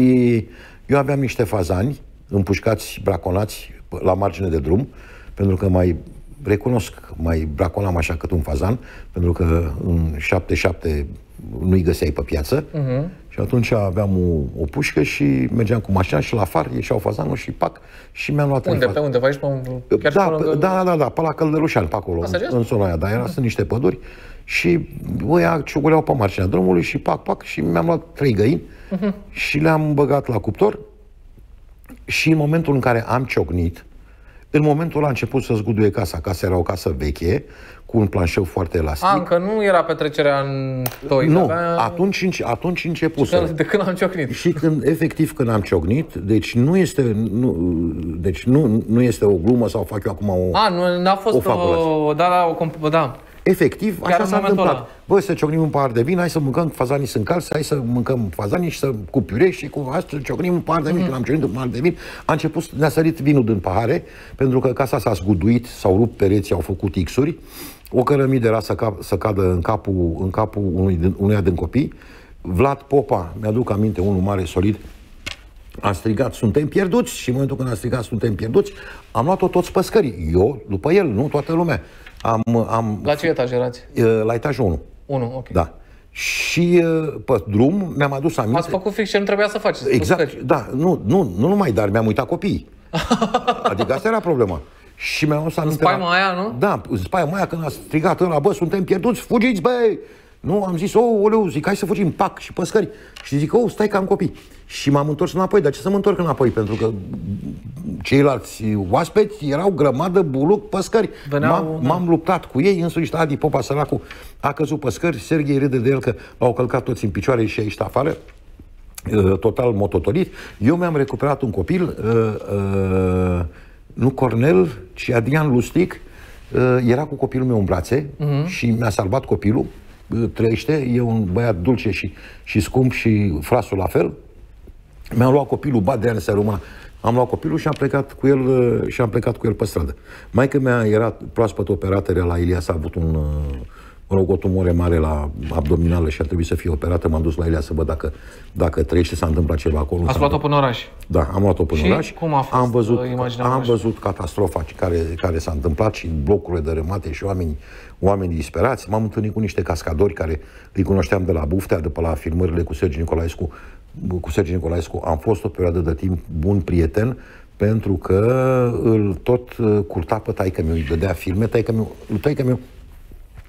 eu aveam niște fazani împușcați, braconați la margine de drum, pentru că mai recunosc, mai braconam așa cât un fazan, pentru că în 77 nu-i găseai pe piață. Uh-huh. Și atunci aveam o, o pușcă și mergeam cu mașina și la far ieșeau fazanul și pac și mi-am luat Unde? în Pe unde? Vă aici pe un... Chiar și da, pe lângă... da, da, da, da, pe la Căldărușan, pe acolo, Asta în, just? în zona aia, dar era, sunt niște păduri și ăia ciuguleau pe marginea drumului și pac, pac, și mi-am luat trei găini Mhm. și le-am băgat la cuptor și în momentul în care am ciocnit, în momentul ăla a început să zguduie casa. Casa era o casă veche, cu un planșeu foarte elastic. A, încă nu era petrecerea în toi. nu, avea- atunci, înce- atunci începuse. Că- De când am ciocnit. Și când, efectiv, când am ciocnit, deci nu este, nu, deci nu, nu este o glumă sau fac eu acum o... A, nu, n-a fost O o, fabulație. da, da, o, comp- da. Efectiv, Chiar așa în s-a momentul întâmplat. ăla. Băi, să ciocnim un pahar de vin, hai să mâncăm, fazanii sunt calți, hai să mâncăm fazanii și să, cu piure și cu asta să ciocnim un pahar de vin. Mhm. Când am ciocnit un pahar de vin, a început, ne-a sărit vinul din pahare, pentru că casa s-a zguduit, s-au rupt pereții, au făcut X-uri, o cărămidă era să, cap, să cadă în capul, în capul unui din, unuia din copii, Vlad Popa, mi-aduc aminte, unul mare, solid, a strigat, suntem pierduți și în momentul când a strigat, suntem pierduți, am luat-o toți păscării. Eu, după el, nu toată lumea. Am, am, La ce etaj erați? la etajul 1. 1, ok. Da. Și pe drum mi-am adus aminte... Ați făcut fix ce nu trebuia să faceți. Exact, păscări. da, nu, nu, nu numai, dar mi-am uitat copiii. adică asta era problema. Și mi-am adus aminte... spaima aia, nu? Da, în spaima aia când a strigat ăla, bă, suntem pierduți, fugiți, băi! Nu, am zis, oh, oleu, zic, hai să fugim, pac, și păscări. Și zic, oh, stai că am copii. Și m-am întors înapoi, dar ce să mă întorc înapoi? Pentru că ceilalți oaspeți erau grămadă, buluc, păscări. Veneau, M-am, da. m-am luptat cu ei, însuși Adi Popa, săracul, a căzut păscări, Serghei râde de el că l-au călcat toți în picioare și a ieșit afară uh, total mototolit. Eu mi-am recuperat un copil, uh, uh, nu Cornel, ci Adrian Lustic, uh, era cu copilul meu în brațe uh-huh. și mi-a salvat copilul, uh, trăiește, e un băiat dulce și, și scump și frasul la fel. Mi-am luat copilul, bat de ani să rămână. Am luat copilul și am plecat cu el uh, și am plecat cu el pe stradă. Maica mea era proaspăt operată, era la Ilias, a avut un, uh, mă rog, o tumore mare la abdominală și a trebuit să fie operată. M-am dus la Ilias să văd dacă, dacă trăiește, s-a întâmplat ceva acolo. Ați S-a luat-o până în oraș. da, am luat-o până Și în oraș. cum a fost, am văzut, uh, imaginea am orașului? văzut catastrofa care, care s-a întâmplat și blocurile dărâmate și oameni, oameni disperați. M-am întâlnit cu niște cascadori care îi cunoșteam de la Buftea, de pe la filmările cu Sergiu Nicolaescu. Cu Sergiu Nicolaescu am fost o perioadă de timp bun prieten pentru că îl tot uh, curta pe taică meu, îi dădea filme, taică meu, lui taică meu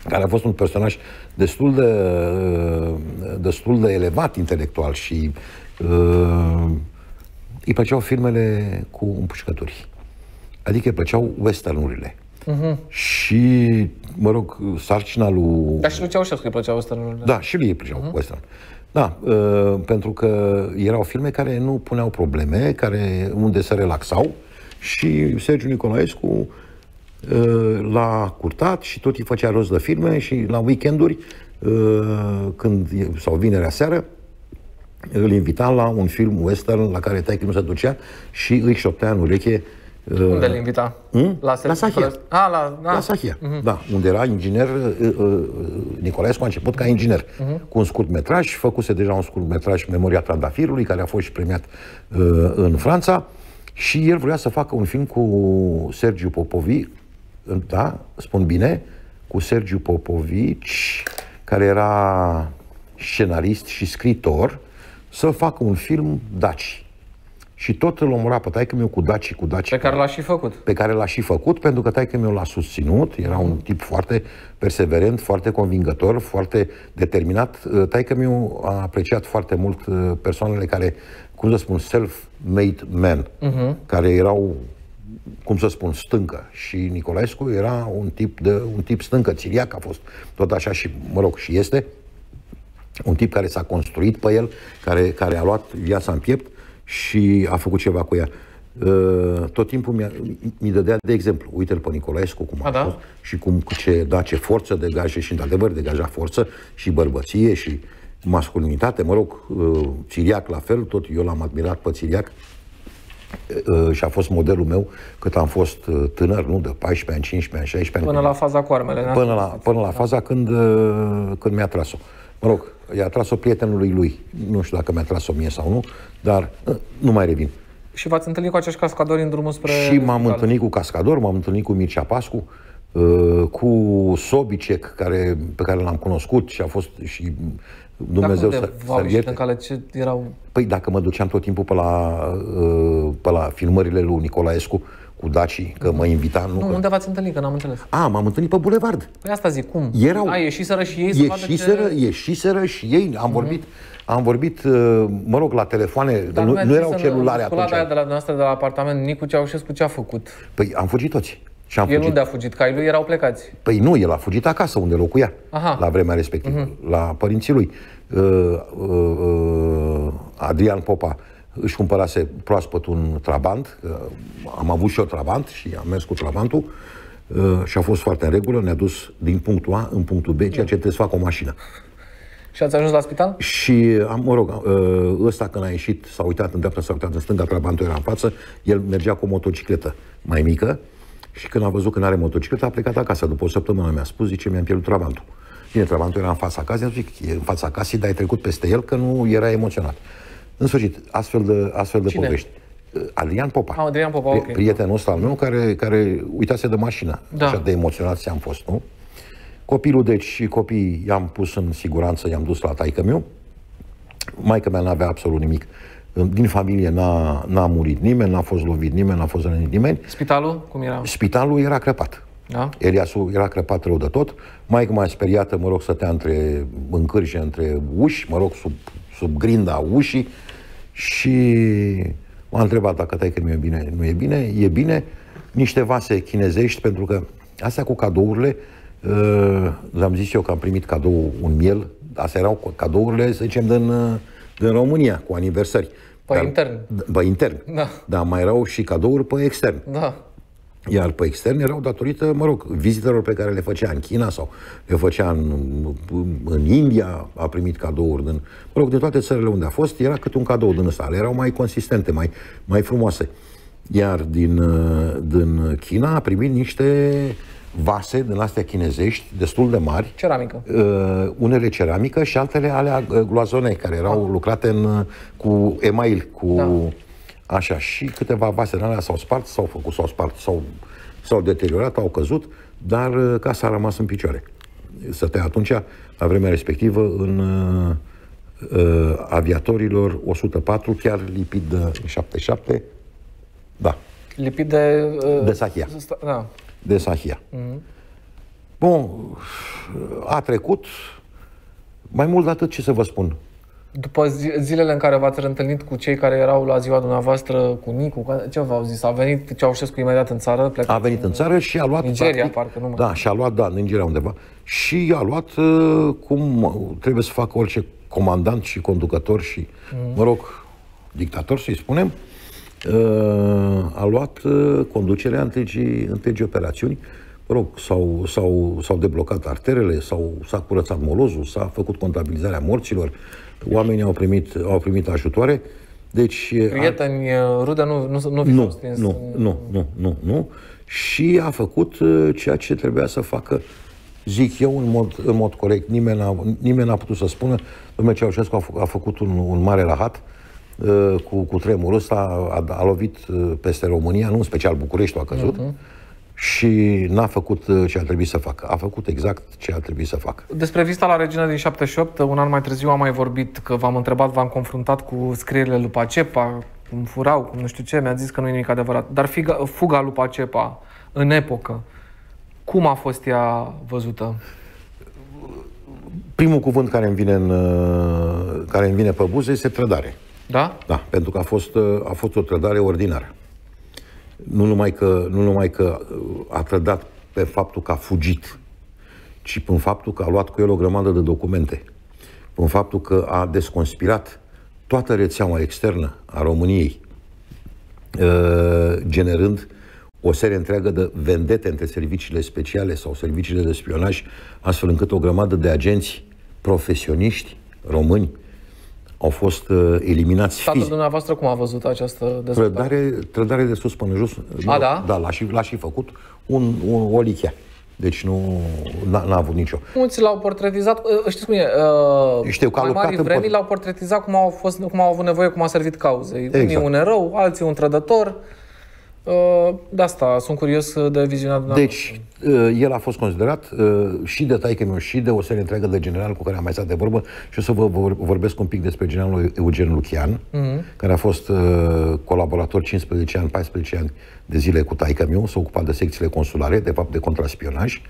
care a fost un personaj destul de, uh, destul de elevat intelectual și uh, îi plăceau filmele cu împușcături. Adică îi plăceau westernurile. Uh-huh. Și, mă rog, sarcina lui... Dar și lui Ceaușescu îi plăceau ăsta. Da, și lui îi plăceau uh-huh. western. Da, uh, pentru că erau filme care nu puneau probleme, care, unde se relaxau și Sergiu Nicolaescu uh, l-a curtat și tot îi făcea rost de filme și la weekenduri, uh, când, e- sau vinerea seară, îl invita la un film western la care taică nu se ducea și îi șoptea în ureche uh, Unde îl invita? Hmm? La, La Sahia. A, la, da. la Sahia, da, unde era inginer, uh, uh, Nicolaescu a început ca inginer, cu un scurt metraj, făcuse deja un scurt metraj, Memoria Trandafirului, care a fost și premiat uh, în Franța, și el vrea să facă un film cu Sergiu Popovi, da, spun bine, cu Sergiu Popovici, care era scenarist și scritor, să facă un film Daci. Și tot îl omora pe taică meu cu Daci, cu Daci, Pe care l-a și făcut. pe care l-a și făcut, pentru că taică meu l-a susținut, era un tip foarte perseverent, foarte convingător, foarte determinat. Taică meu a apreciat foarte mult uh, persoanele care, cum să spun, self-made men, care erau cum să spun, stâncă. Și Nicolaescu era un tip, de, un tip stâncă, țiriac a fost tot așa și, mă rog, și este un tip care s-a construit pe el, care, care a luat viața în piept și a făcut ceva cu ea. Uh, Tot timpul mi-a, mi dădea de exemplu, uite-l pe Nicolaescu cum a, A, da? fost și cum cu ce, da, ce forță degaje și într-adevăr degaja forță și bărbăție și masculinitate, mă rog, uh, Țiriac la fel, tot eu l-am admirat pe Țiriac uh, și a fost modelul meu cât am fost uh, tânăr, nu, de 14 ani, 15 ani, 16 ani. Până la faza cu armele. da? Până la, până la faza când, uh, când mi-a tras-o. Mă rog, i-a tras-o prietenului lui. Nu știu dacă mi-a tras-o mie sau nu, dar uh, nu mai revin. Și v-ați întâlnit cu acești cascadori în drumul spre... Și m-am Gal. întâlnit cu Cascador, m-am întâlnit cu Mircea Pascu, uh, cu Sobicek, care, pe care l-am cunoscut și a fost și Dumnezeu Dar să, unde v-au să ieșit ierte. în cale? Ce erau... Păi dacă mă duceam tot timpul pe la, uh, pe la filmările lui Nicolaescu cu Daci, că mă invita, nu, Nu, că... unde v-ați întâlnit, că n-am înțeles. A, m-am întâlnit pe bulevard. Păi asta zic, cum? Erau- A, ieșiseră și ei să vadă Ieșiseră, ce... ieșiseră și ei, am vorbit, am vorbit, uh, mă rog, la telefoane, Dar nu, mi-ați nu zis erau în- celulare în sculada atunci. aia de la dumneavoastră de la apartament, Nicu Ceaușescu ce a făcut? Păi am fugit toți. Și am El fugit. unde a fugit? Ca ai lui erau plecați. Păi nu, el a fugit acasă, unde locuia, Aha. la vremea respectivă, la părinții lui. Uh, uh, uh, Adrian Popa își cumpărase proaspăt un trabant, uh, am avut și eu trabant și am mers cu trabantul uh, și a fost foarte în regulă, ne-a dus din punctul A în punctul B, ceea ce trebuie să facă o mașină. Și ați ajuns la spital? Și, am, mă rog, uh, ăsta când a ieșit, s-a uitat în dreapta, s-a uitat în stânga, trabantul era în față, el mergea cu o motocicletă mai mică și când a văzut că nu are motocicletă, a plecat acasă. După o săptămână mi-a spus, zice, mi-am pierdut trabantul. Bine, Trabantul era în fața casei, zic, e în fața casei, dar ai trecut peste el că nu era emoționat. În sfârșit, astfel de, astfel de Cine? povești. Adrian Popa. Ah, Adrian Popa, ok. Prietenul ăsta al meu care, care uitase de mașină. Da. Așa de emoționați am fost, nu? Copilul, deci, și copiii i-am pus în siguranță, i-am dus la taică meu. Maica mea n-avea absolut nimic. Din familie n-a, n-a murit nimeni, n-a fost lovit nimeni, n-a fost rănit nimeni. Spitalul, cum era? Spitalul era crăpat. Da? Eliasul era crăpat rău de tot. Maica mai speriată, mă rog, stătea între, în cârje, între uși, mă rog, sub, sub grinda ușii și m-a întrebat dacă taică nu e bine. Nu e bine? E bine. Niște vase chinezești, pentru că astea cu cadourile, uh, le-am zis eu că am primit cadou un miel, astea erau cadourile, să zicem, din, uh, din România, cu aniversări. Pe intern. Pe intern. Da. Dar mai erau și cadouri pe extern. Da. Iar pe extern erau datorită, mă rog, vizitelor pe care le făcea în China sau le făcea în, în India, a primit cadouri din, mă rog, din toate țările unde a fost, era câte un cadou din ăsta. Ale erau mai consistente, mai, mai frumoase. Iar din, uh, din China a primit niște vase din astea chinezești, destul de mari, Ceramică. uh, unele ceramică și altele ale uh, gloazone, care erau lucrate în, uh, cu email, cu Da. așa, și câteva vase din alea s-au spart, s-au făcut, s-au spart, s-au, s-au deteriorat, au căzut, dar uh, casa a rămas în picioare. Stătea atunci, la vremea respectivă, în uh, uh, aviatorilor 104, chiar lipit de 77, da, Lipit de... uh, de Sahia Da. De Sahia. Bun, a trecut. Mai mult de atât, ce să vă spun? După zi- zilele în care v-ați întâlnit cu cei care erau la ziua dumneavoastră, cu Nicu, cu- ce v-au zis? A venit Ceaușescu imediat în țară? Plecat A venit în țară și a luat... Nigeria, parcă, nu mai- Da, și a luat, da, în Nigeria undeva. Și a luat uh, cum uh, trebuie să facă orice comandant și conducător și, mă rog, dictator, să-i spunem, uh, a luat uh, conducerea întregii, întregii operațiuni. Mă rog, s-au, s-au, s-au deblocat arterele, s-au, s-a curățat molozul, s-a făcut contabilizarea morților, oamenii au primit, au primit ajutoare. Deci, a- Prieteni, rude, nu, nu, nu vi nu, s-au stins nu, în- nu, nu, nu, nu. Și a făcut uh, ceea ce trebuia să facă, zic eu, în mod, în mod corect. Nimeni n-a, nimeni n-a putut să spună. Domnul Ceaușescu a, fă- a făcut un, un mare rahat uh, cu, cu tremurul ăsta, a, a lovit uh, peste România, nu în special Bucureștiul a căzut, și n-a făcut uh, ce a trebuit să facă. A făcut exact ce a trebuit să facă. Despre vizita la Regina din 78, un an mai târziu am mai vorbit că v-am întrebat, v-am confruntat cu scrierile lui Pacepa, cum furau, cum nu știu ce, mi-a zis că nu e nimic adevărat. Dar figa, fuga lui Pacepa, în epocă, cum a fost ea văzută? Primul cuvânt care îmi vine, în, uh, care îmi vine pe buze este trădare. Da? Da, pentru că a fost, uh, a fost o trădare ordinară. Nu numai, că, nu numai că uh, a trădat pe faptul că a fugit, ci prin faptul că a luat cu el o grămadă de documente, prin faptul că a desconspirat toată rețeaua externă a României, uh, generând o serie întreagă de vendete între serviciile speciale sau serviciile de spionaj, astfel încât o grămadă de agenți profesioniști români au fost uh, eliminați Tatăl fizic. dumneavoastră cum a văzut această dezvoltare? Trădare, trădare de sus până jos. A, da? Da, l-a și, l-a și făcut un, un, o lichea. Deci nu n-a, n-a avut nicio. Mulți l-au portretizat, uh, știți cum e, uh, Știu că a mai luptat mari în vremii pot- l-au portretizat cum au, fost, cum au avut nevoie, cum a servit cauzei. Unii Exact. un erou, alții un trădător. Uh, de asta sunt curios de viziunea dumneavoastră. Deci, uh, el a fost considerat uh, și de taică meu și de o serie întreagă de general cu care am mai stat de vorbă și o să vă vor- vorbesc un pic despre generalul Eugen Lucian, care a fost uh, colaborator 15 ani, 14 ani de zile cu taică meu, s-a ocupat de secțiile consulare, de fapt de contraspionaj,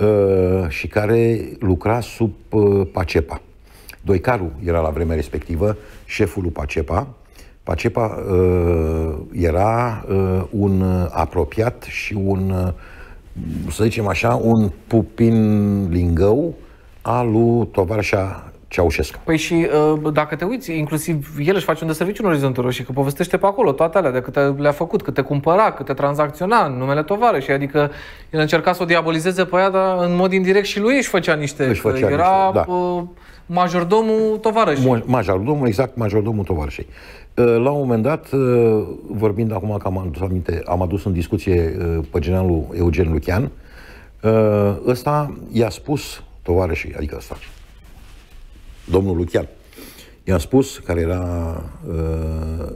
uh, și care lucra sub uh, Pacepa. Doicaru era la vremea respectivă șeful lui Pacepa. Pacepa uh, era uh, un uh, apropiat și un, uh, să zicem așa, un pupin lingău al lui tovarășa Ceaușescu. Păi și uh, dacă te uiți, inclusiv el își face un de serviciu în Orizontul Roșii, că povestește pe acolo toate alea, de câte le-a făcut, câte cumpăra, câte tranzacționa în numele tovarășii, adică el încerca să o diabolizeze pe ea, dar în mod indirect și lui își făcea niște... Își făcea că era niște, da. uh, majordomul tovarășii. Mo- Majordomul, exact, majordomul tovarășei. Uh, La un moment dat, uh, vorbind acum că am adus, aminte, am adus în discuție uh, pe generalul Eugen Lucian, uh, ăsta i-a spus tovarășii, adică ăsta, domnul Lucian. I-am spus, care era uh,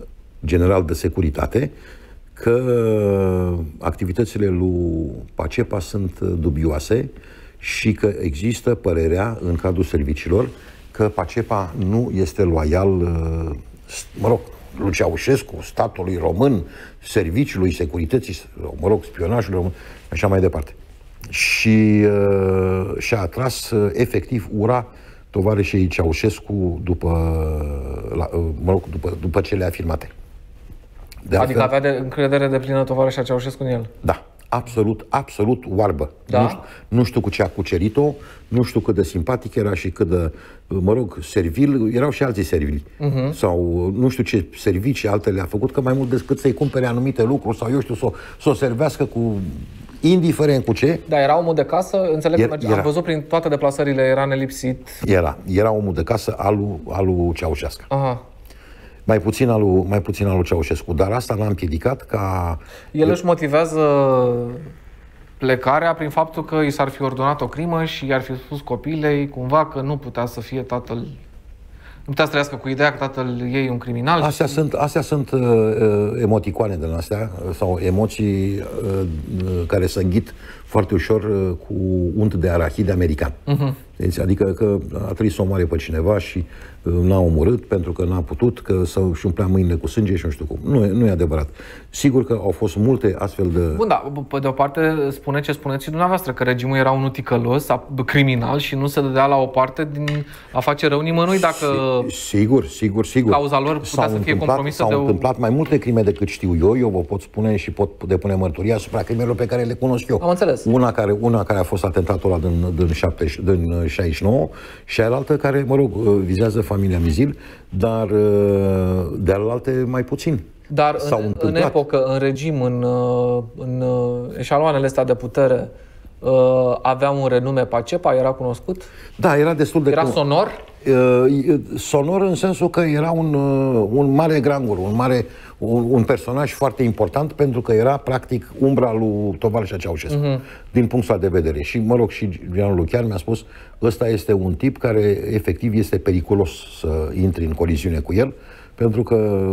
general de securitate, că activitățile lui Pacepa sunt dubioase și că există părerea în cadrul serviciilor că Pacepa nu este loial, uh, mă rog, lui Ceaușescu, statului român, serviciului securității, mă rog, spionajului român, așa mai departe. Și uh, și-a atras uh, efectiv ura tovarășii Ceaușescu după, la, uh, mă rog, după, după cele afirmate. De adică altfel, avea de încredere de plină tovarășa Ceaușescu în el. Da, absolut, absolut oarbă. Da? Nu, știu, nu știu cu ce a cucerit-o, nu știu cât de simpatic era și cât de, mă rog, servil, erau și alții servili. Uh-huh. Sau nu știu ce servicii altele a făcut, că mai mult decât să-i cumpere anumite lucruri sau eu știu, să, să o servească cu indiferent cu ce. Da, era omul de casă, înțeleg era, că am văzut prin toate deplasările, era nelipsit. Era, era omul de casă alu, alu Ceaușescu. Aha mai puțin al lui, mai puțin al lui Ceaușescu. Dar asta l-a împiedicat ca... El își motivează plecarea prin faptul că i s-ar fi ordonat o crimă și i-ar fi spus copilei cumva că nu putea să fie tatăl nu putea să trăiască cu ideea că tatăl ei e un criminal. Astea și... sunt, astea sunt uh, uh emoticoane de astea sau emoții uh, uh, care se înghit foarte ușor uh, cu unt de arahid american. Uh-huh. Deci, adică că a trebuit să omoare pe cineva și uh, n-a omorât pentru că n-a putut, că să-și umplea mâinile cu sânge și nu știu cum. Nu, nu e adevărat. Sigur că au fost multe astfel de... Bun, da, pe de o parte spune ce spuneți și dumneavoastră, că regimul era un uticălos, criminal și nu se dădea la o parte din a face rău nimănui dacă... Sigur, sigur, sigur. Cauza lor putea să fie compromisă s-au de o... întâmplat mai multe crime decât știu eu, eu vă pot spune și pot depune mărturia asupra crimelor pe care le cunosc eu. Am înțeles. Una care, una care a fost atentatul ăla din, din, 70, din 69 și alaltă care, mă rog, vizează familia Mizil, dar de alte mai puțin. Dar în, în epocă, în regim, în, în eșaloanele astea de putere, avea un renume Pacepa, era cunoscut? Da, era destul de... Era sonor? Sonor în sensul că era un, un mare grangur, un mare un, un personaj foarte important pentru că era practic umbra lui Tovarășa Ceaușescu, uh-huh. din punctul de vedere. Și, mă rog, și generalul chiar mi-a spus, ăsta este un tip care efectiv este periculos să intri în coliziune cu el, pentru că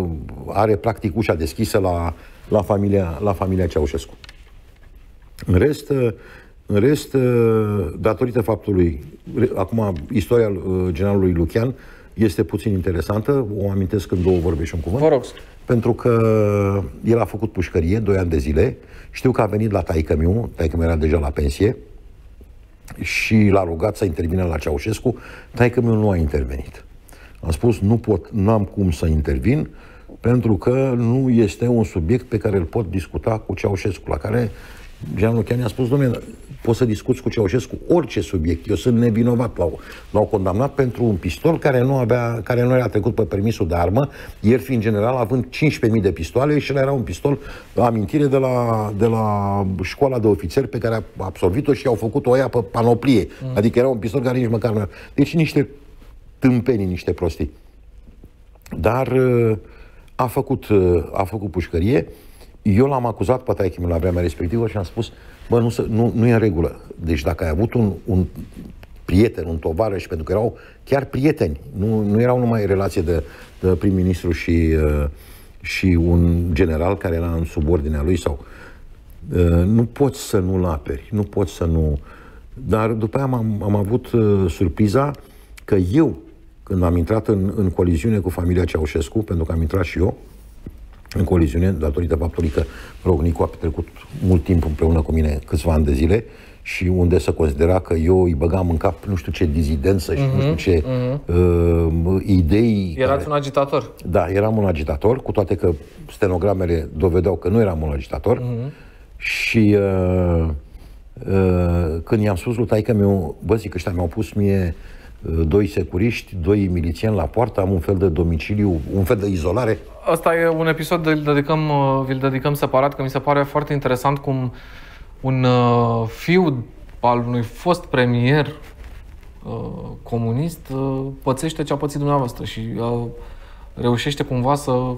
are practic ușa deschisă la, la, familia, la familia Ceaușescu. În rest, în rest, datorită faptului, acum, istoria generalului Lucian este puțin interesantă, o amintesc în două vorbe și un cuvânt. Vă rog pentru că el a făcut pușcărie 2 ani de zile. Știu că a venit la taică miu, taică era deja la pensie, și l-a rugat să intervină la Ceaușescu. Taică miu nu a intervenit. Am spus, nu pot, nu am cum să intervin, pentru că nu este un subiect pe care îl pot discuta cu Ceaușescu, la care Jean Luciani a spus, domnule, poți să discuți cu Ceaușescu orice subiect. Eu sunt nevinovat. L-au, l-au condamnat pentru un pistol care nu, avea, care nu era trecut pe permisul de armă, el fiind general având 15.000 de pistoale și era un pistol, amintire de la, de la școala de ofițeri pe care a absolvit-o și au făcut-o aia pe panoplie. Mm. Adică era un pistol care nici măcar nu Deci niște tâmpenii, niște prostii. Dar uh, a făcut, uh, a făcut pușcărie. Eu l-am acuzat pe taică la vremea respectivă și am spus Bă, nu, nu, nu e în regulă. Deci dacă ai avut un, un prieten, un tovarăș, pentru că erau chiar prieteni, nu, nu erau numai relație de, de prim-ministru și, uh, și un general care era în subordinea lui sau uh, nu poți să nu-l aperi, nu poți să nu... Dar după aia am, am avut uh, surpriza că eu, când am intrat în, în coliziune cu familia Ceaușescu, pentru că am intrat și eu, în coliziune, datorită faptului că, mă rog, Nicu a petrecut mult timp împreună cu mine, câțiva ani de zile, și unde se considera că eu îi băgam în cap nu știu ce dizidență și uh-huh, nu știu ce uh-huh. uh, idei. Erați care... un agitator. Da, eram un agitator, cu toate că stenogramele dovedeau că nu eram un agitator. Uh-huh. Și uh, uh, când i-am spus lui taică meu, bă, zic, ăștia mi-au pus mie uh, doi securiști, doi milițieni la poartă, am un fel de domiciliu, un fel de izolare Asta e un episod, îl dedicăm, uh, vi-l dedicăm separat, că mi se pare foarte interesant cum un uh, fiu al unui fost premier uh, comunist uh, pățește ce a pățit dumneavoastră și uh, reușește cumva să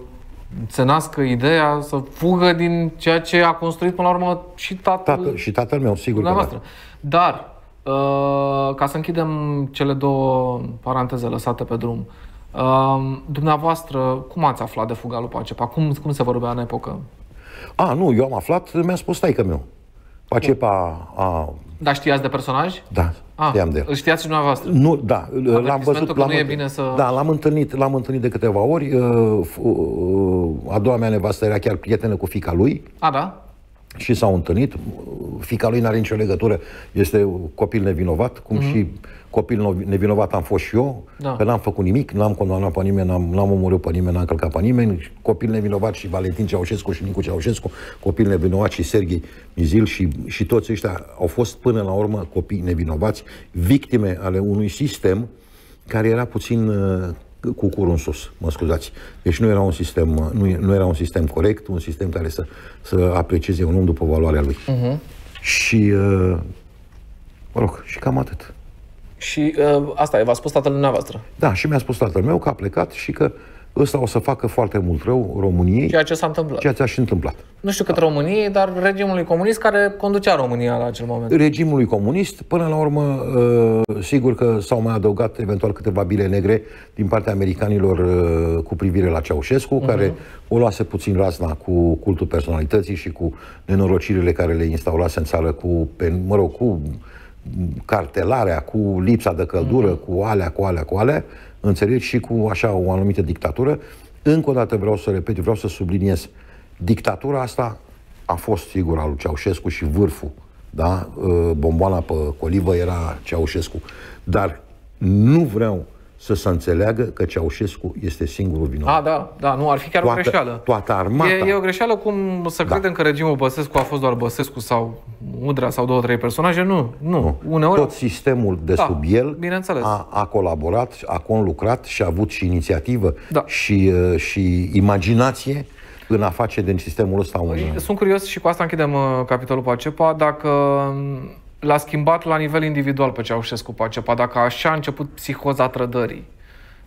se nască ideea să fugă din ceea ce a construit până la urmă și tatăl, Tată, și tatăl meu, sigur că da. Dar Uh, ca să închidem cele două paranteze lăsate pe drum. Uh, dumneavoastră, cum ați aflat de fuga lui Pacepa? Cum, cum se vorbea în epocă? A, nu, eu am aflat, mi-a spus taică meu. Pacepa a... Dar știați de personaj? Da, Ah, știam de el. Îl știați și dumneavoastră? Nu, da, l-am Avertismentul văzut, că l-am, nu e întâlnit- bine să- da, l-am întâlnit, l-am întâlnit de câteva ori. Uh, f- uh, A doua mea nevastă era chiar prietenă cu fica lui A, da? Și s-au întâlnit. Fica lui n-are nicio legătură, este copil nevinovat, cum și copil no- nevinovat am fost și eu, Mhm. Da. că n-am făcut nimic, n-am condamnat pe nimeni, n-am, n-am omorât pe nimeni, n-am călcat pe nimeni. Copil nevinovat și Valentin Ceaușescu și Nicu Ceaușescu, copil nevinovat și Serghei Mizil și, și toți ăștia au fost până la urmă copii nevinovați, victime ale unui sistem care era puțin uh, cu curul în sus, mă scuzați. Deci nu era un sistem, uh, nu, e- nu era un sistem corect, un sistem care să, să aprecieze un om după valoarea lui. Uh-huh. Și, uh, mă rog, și cam atât. Și uh, asta e, v-a spus tatăl dumneavoastră. Da, și mi-a spus tatăl meu că a plecat și că ăsta o să facă foarte mult rău României, Ceea ce s-a întâmplat. ceea ce a și întâmplat. Nu știu cât României, dar regimului comunist care conducea România la acel moment. regimului comunist. Până la urmă, uh, sigur că s-au mai adăugat eventual câteva bile negre din partea americanilor uh, cu privire la Ceaușescu, uh-huh. care o luase puțin razna cu cultul personalității și cu nenorocirile care le instaurase în țară, cu, pe, mă rog, cu cartelarea, cu lipsa de căldură, uh-huh. cu alea, cu alea, cu alea, înțelegi, și cu așa o anumită dictatură. Încă o dată vreau să repet, vreau să subliniez, dictatura asta a fost sigur al lui Ceaușescu și vârful, da? Uh, Bomboana pe colivă era Ceaușescu. Dar nu vreau să se înțeleagă că Ceaușescu este singurul vinovat. A, da, da, nu, ar fi chiar o Toată- greșeală. toată armata. E, e o greșeală cum să Da. credem că regimul Băsescu a fost doar Băsescu sau Udrea sau două, trei personaje. Nu, nu. Uneori Tot sistemul de Da, sub el bineînțeles. a, a colaborat, a conlucrat și a avut și inițiativă Da. și, uh, și imaginație în a face din sistemul ăsta un... Sunt curios și cu asta închidem uh, capitolul Pacepa, dacă um, l-a schimbat la nivel individual pe Ceaușescu Pacepa, dacă așa a început psihoza trădării,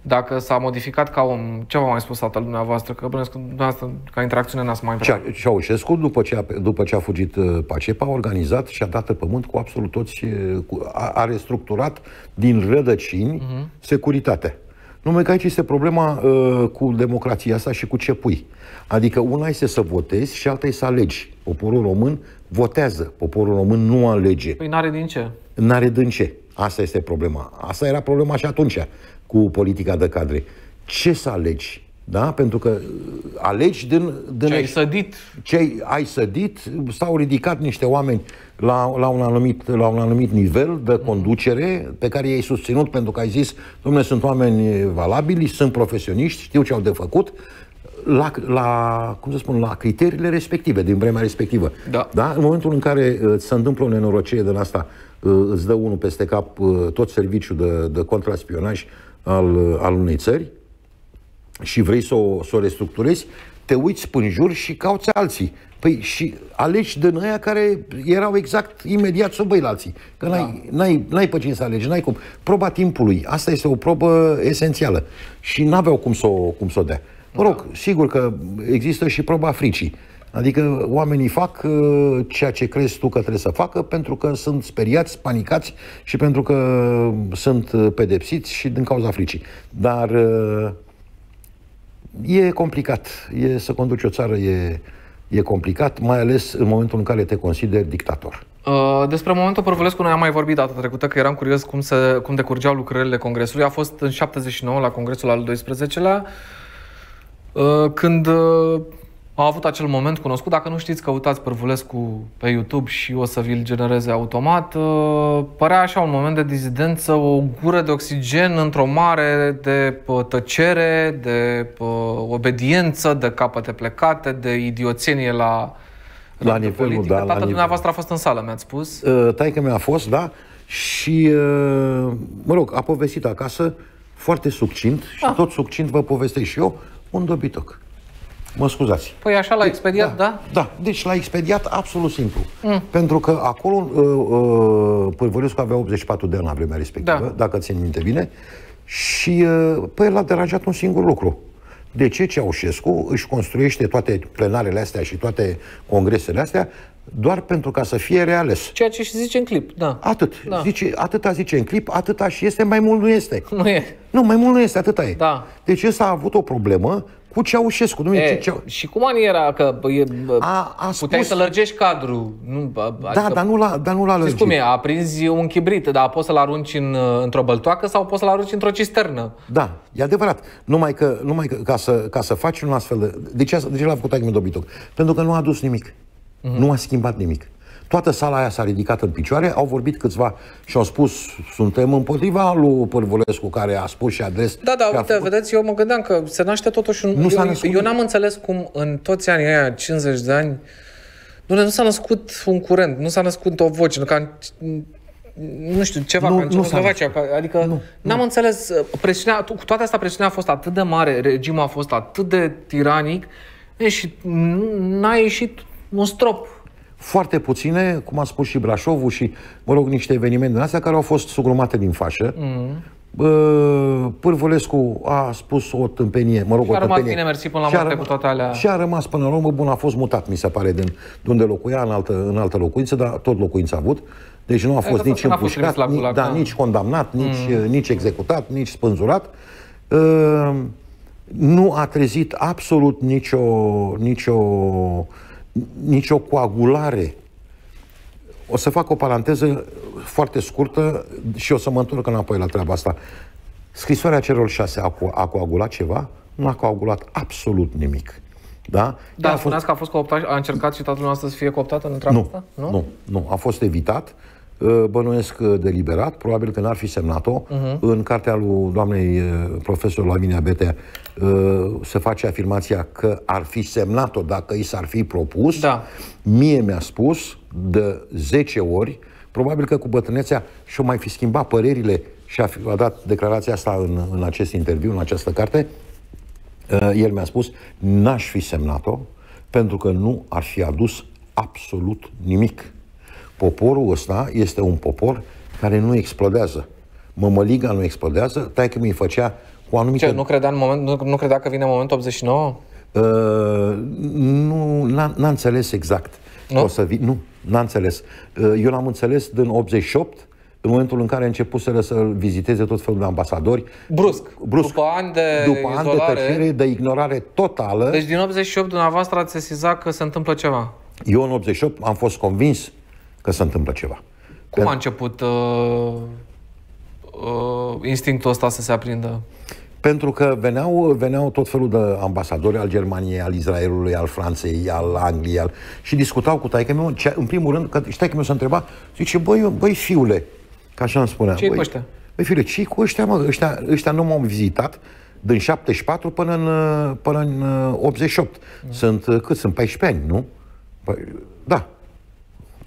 dacă s-a modificat ca om, ce v-a mai spus tatăl dumneavoastră, că bănuiesc că dumneavoastră ca interacțiune n-ați mai vrea. Cea- Ceaușescu, după ce, a, după ce a fugit uh, Pacepa, a organizat și a dat pe pământ cu absolut toți, uh, cu, a, a restructurat din rădăcini uh-huh. securitatea. Numai că aici este problema uh, cu democrația asta și cu ce pui. Adică una este să votezi și alta este să alegi. Poporul român votează, poporul român nu alege. Păi n-are din ce. N-are din ce. Asta este problema. Asta era problema și atunci cu politica de cadre. Ce să alegi? Da? Pentru că uh, alegi din... din Ce ai sădit. ce ai, ai sădit, s-au ridicat niște oameni la, la, un anumit, la un anumit nivel de conducere pe care i-ai susținut pentru că ai zis, domnule, sunt oameni valabili, sunt profesioniști, știu ce au de făcut, la, la, cum să spun, la criteriile respective, din vremea respectivă. Da. Da? În momentul în care uh, se întâmplă o nenorocire din asta, uh, îți dă unul peste cap uh, tot serviciul de, de contraspionaj al, uh, al unei țări, și vrei să o, să o restructurezi, te uiți în jur și cauți alții. Păi și alegi din aia care erau exact imediat sub ei alții. Că n-ai, n-ai, n-ai pe cine să alegi, n-ai cum. Proba timpului, asta este o probă esențială. Și n-aveau cum să o, cum să o dea. Mă rog, sigur că există și proba fricii. Adică oamenii fac uh, ceea ce crezi tu că trebuie să facă pentru că sunt speriați, panicați și pentru că sunt uh, pedepsiți și din cauza fricii. Dar uh, E complicat. E, să conduci o țară e, e complicat, mai ales în momentul în care te consideri dictator. Uh, Despre momentul Părvulescu noi am mai vorbit data trecută, că eram curios cum, se, cum decurgeau lucrările Congresului. A fost în 79, la Congresul al 12-lea, uh, când uh, a avut acel moment cunoscut. Dacă nu știți, căutați Părvulescu pe YouTube și o să vi-l genereze automat. Uh, Părea așa un moment de dizidență, o gură de oxigen într-o mare de uh, tăcere, de uh, obediență, de capete plecate, de idioțenie la La rândul nivelul, politic. da, la Tatăl nivel. dumneavoastră a fost în sală, mi-ați spus. Uh, Taică mi-a fost, da, și, uh, mă rog, a povestit acasă foarte succint și Ah. tot succint vă povestesc și eu, un dobitoc. Mă scuzați. Păi așa l-a expediat, da? Da, deci l-a expediat absolut simplu. Mm. Pentru că acolo uh, uh, Pârvărescu avea 84 de ani la vremea respectivă, Da. dacă țin minte bine, și uh, pe el l-a deranjat un singur lucru. De ce Ceaușescu își construiește toate plenarele astea și toate congresele astea doar pentru ca să fie reales. Ceea ce și zice în clip, da. Atât. Da. Zice, atâta zice în clip, atâta și este, mai mult nu este. Nu e. Nu, mai mult nu este, atâta e. Da. Deci ăsta a avut o problemă cu Ceaușescu. Nu e, E, ce, Ceau... și cum ani era că e, A- a puteai spus- să lărgești cadrul? Nu, a- Da, adică, dar nu l-a, dar nu l-a Știți lărgit. cum e? Aprinzi un chibrit, dar poți să-l arunci în, într-o băltoacă sau poți să-l arunci într-o cisternă. Da, e adevărat. Numai că, numai că ca, să, ca să faci un astfel de... De ce, de ce l-a făcut Aghiu Dobitoc? Pentru că nu a adus nimic. Mhm. Nu a schimbat nimic. Toată sala aia s-a ridicat în picioare, au vorbit câțiva și au spus suntem împotriva lui Pârvulescu care a spus și adres. Da, da, și a uite, făcut- vedeți, eu mă gândeam că se naște totuși un... Nu s-a eu, născut. eu n-am înțeles cum în toți anii aia, 50 de ani, nu, nu s-a născut un curent, nu s-a născut o voce, nu, ca, nu știu, ceva, Nu- ca în nu s-a Cehoslovacia, ca- adică nu, n-am înțeles, uh, presiunea, cu toate astea presiunea a fost atât de mare, regimul a fost atât de tiranic, e, și n-a ieșit un strop. Foarte puține, cum a spus și Brașovul și, mă rog, niște evenimente din astea care au fost sugrumate din fașă. Mm. Pârvulescu a spus o tâmpenie, mă rog, Și o a rămas tâmpenie. bine mersi până la Și a moarte rămas- cu toate alea. Și a rămas până la urmă, bun, a fost mutat, mi se pare, din, de unde locuia, în altă, în altă locuință, dar tot locuință a avut. Deci nu a fost asta nici că n-a fost împușcat, trimis la nici, gulag, da, da. nici condamnat, nici, mm. nici executat, nici spânzurat. Uh, nu a trezit absolut nicio, nicio, nicio coagulare o să fac o paranteză foarte scurtă și o să mă întorc înapoi la treaba asta. Scrisoarea celor șase a, co- a coagulat ceva? Nu a coagulat absolut nimic. Da? Da, Ea a spuneați că a fost cooptat, a încercat și tatăl noastră să fie cooptat în treaba nu, asta? nu, nu, nu, a fost evitat. uh, Bănuiesc uh, deliberat, probabil că n-ar fi semnat-o. Uh-huh. În cartea lui doamnei uh, profesor Lavinia Betea uh, se face afirmația că ar fi semnat-o dacă i s-ar fi propus. Da. Mie mi-a spus de 10 ori, probabil că cu bătrânețea și-o mai fi schimbat părerile și a, fi, a dat declarația asta în, în acest interviu, în această carte, Uh, el mi-a spus, n-aș fi semnat-o pentru că nu ar fi adus absolut nimic. Poporul ăsta este un popor care nu explodează. Mămăliga nu explodează, tai că mi făcea cu anumite... Ce, nu credea, în moment, nu, nu credea că vine momentul 89? Uh, nu, n-a, n-a înțeles exact. Nu? O să vi- nu, n-a înțeles. Uh, eu l-am înțeles din 88, în momentul în care a început să-l viziteze tot felul de ambasadori. Brusc. Brusc. După ani de După ani de izolare. tăcere, de ignorare totală. Deci din 88 dumneavoastră ați sesizat că se întâmplă ceva. Eu în 88 am fost convins că se întâmplă ceva. Cum a început uh, uh, instinctul ăsta să se aprindă? Pentru că veneau, veneau tot felul de ambasadori al Germaniei, al Israelului, al Franței, al Angliei, al... și discutau cu taică meu, în primul rând, că și taică meu se întreba, zice, băi, băi fiule, ca așa îmi spunea. Ce-i cu băi, ăștia? Băi fiule, ce cu ăștia, mă? Ăștia, ăștia nu m-au vizitat din 74 până în, până în uh, 88. Sunt, uh, cât sunt, 14 ani, nu? Păi, da.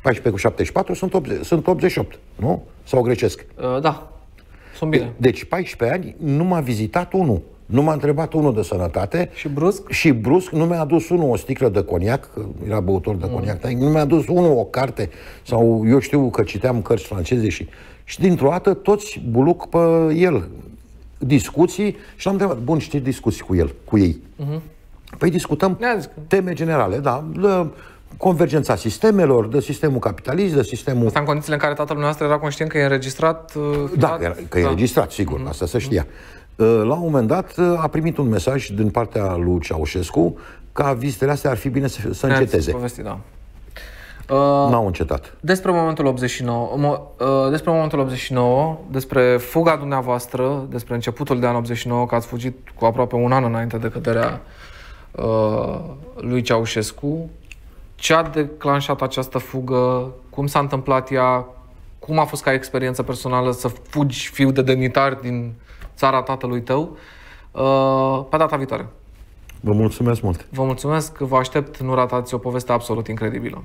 14 cu 74 sunt, 80, sunt 88, nu? Sau grecesc. Uh, da, sunt bine. Deci 14 ani nu m-a vizitat unul. Nu m-a întrebat unul de sănătate. Și brusc? Și brusc nu mi-a adus unul o sticlă de coniac, că era băutor de coniac, dar nu mi-a adus unul o carte, sau eu știu că citeam cărți franceze și... Și dintr-o dată toți buluc pe el. Discuții și l-am întrebat, bun, știi discuții cu el, cu ei. Păi discutăm Ne-a zis că- teme generale, da, de convergența sistemelor, de sistemul capitalist, de sistemul Asta în condițiile în care tatăl nostru era conștient că e înregistrat. Uh, da, dat- era, că e înregistrat, sigur, asta se știa. Uh, La un moment dat uh, a primit un mesaj din partea lui Ceaușescu ca vizitele astea ar fi bine să, să Ne-ați înceteze. povestit, da. N-au încetat. Despre momentul 89, mo- uh, despre momentul 89, despre fuga dumneavoastră, despre începutul de an 89, că ați fugit cu aproape un an înainte de căderea uh, lui Ceaușescu. Ce a declanșat această fugă? Cum s-a întâmplat ea? Cum a fost ca experiență personală să fugi fiu de demnitar din țara tatălui tău? Uh, pe data viitoare. Vă mulțumesc mult! Vă mulțumesc, vă aștept, nu ratați o poveste absolut incredibilă.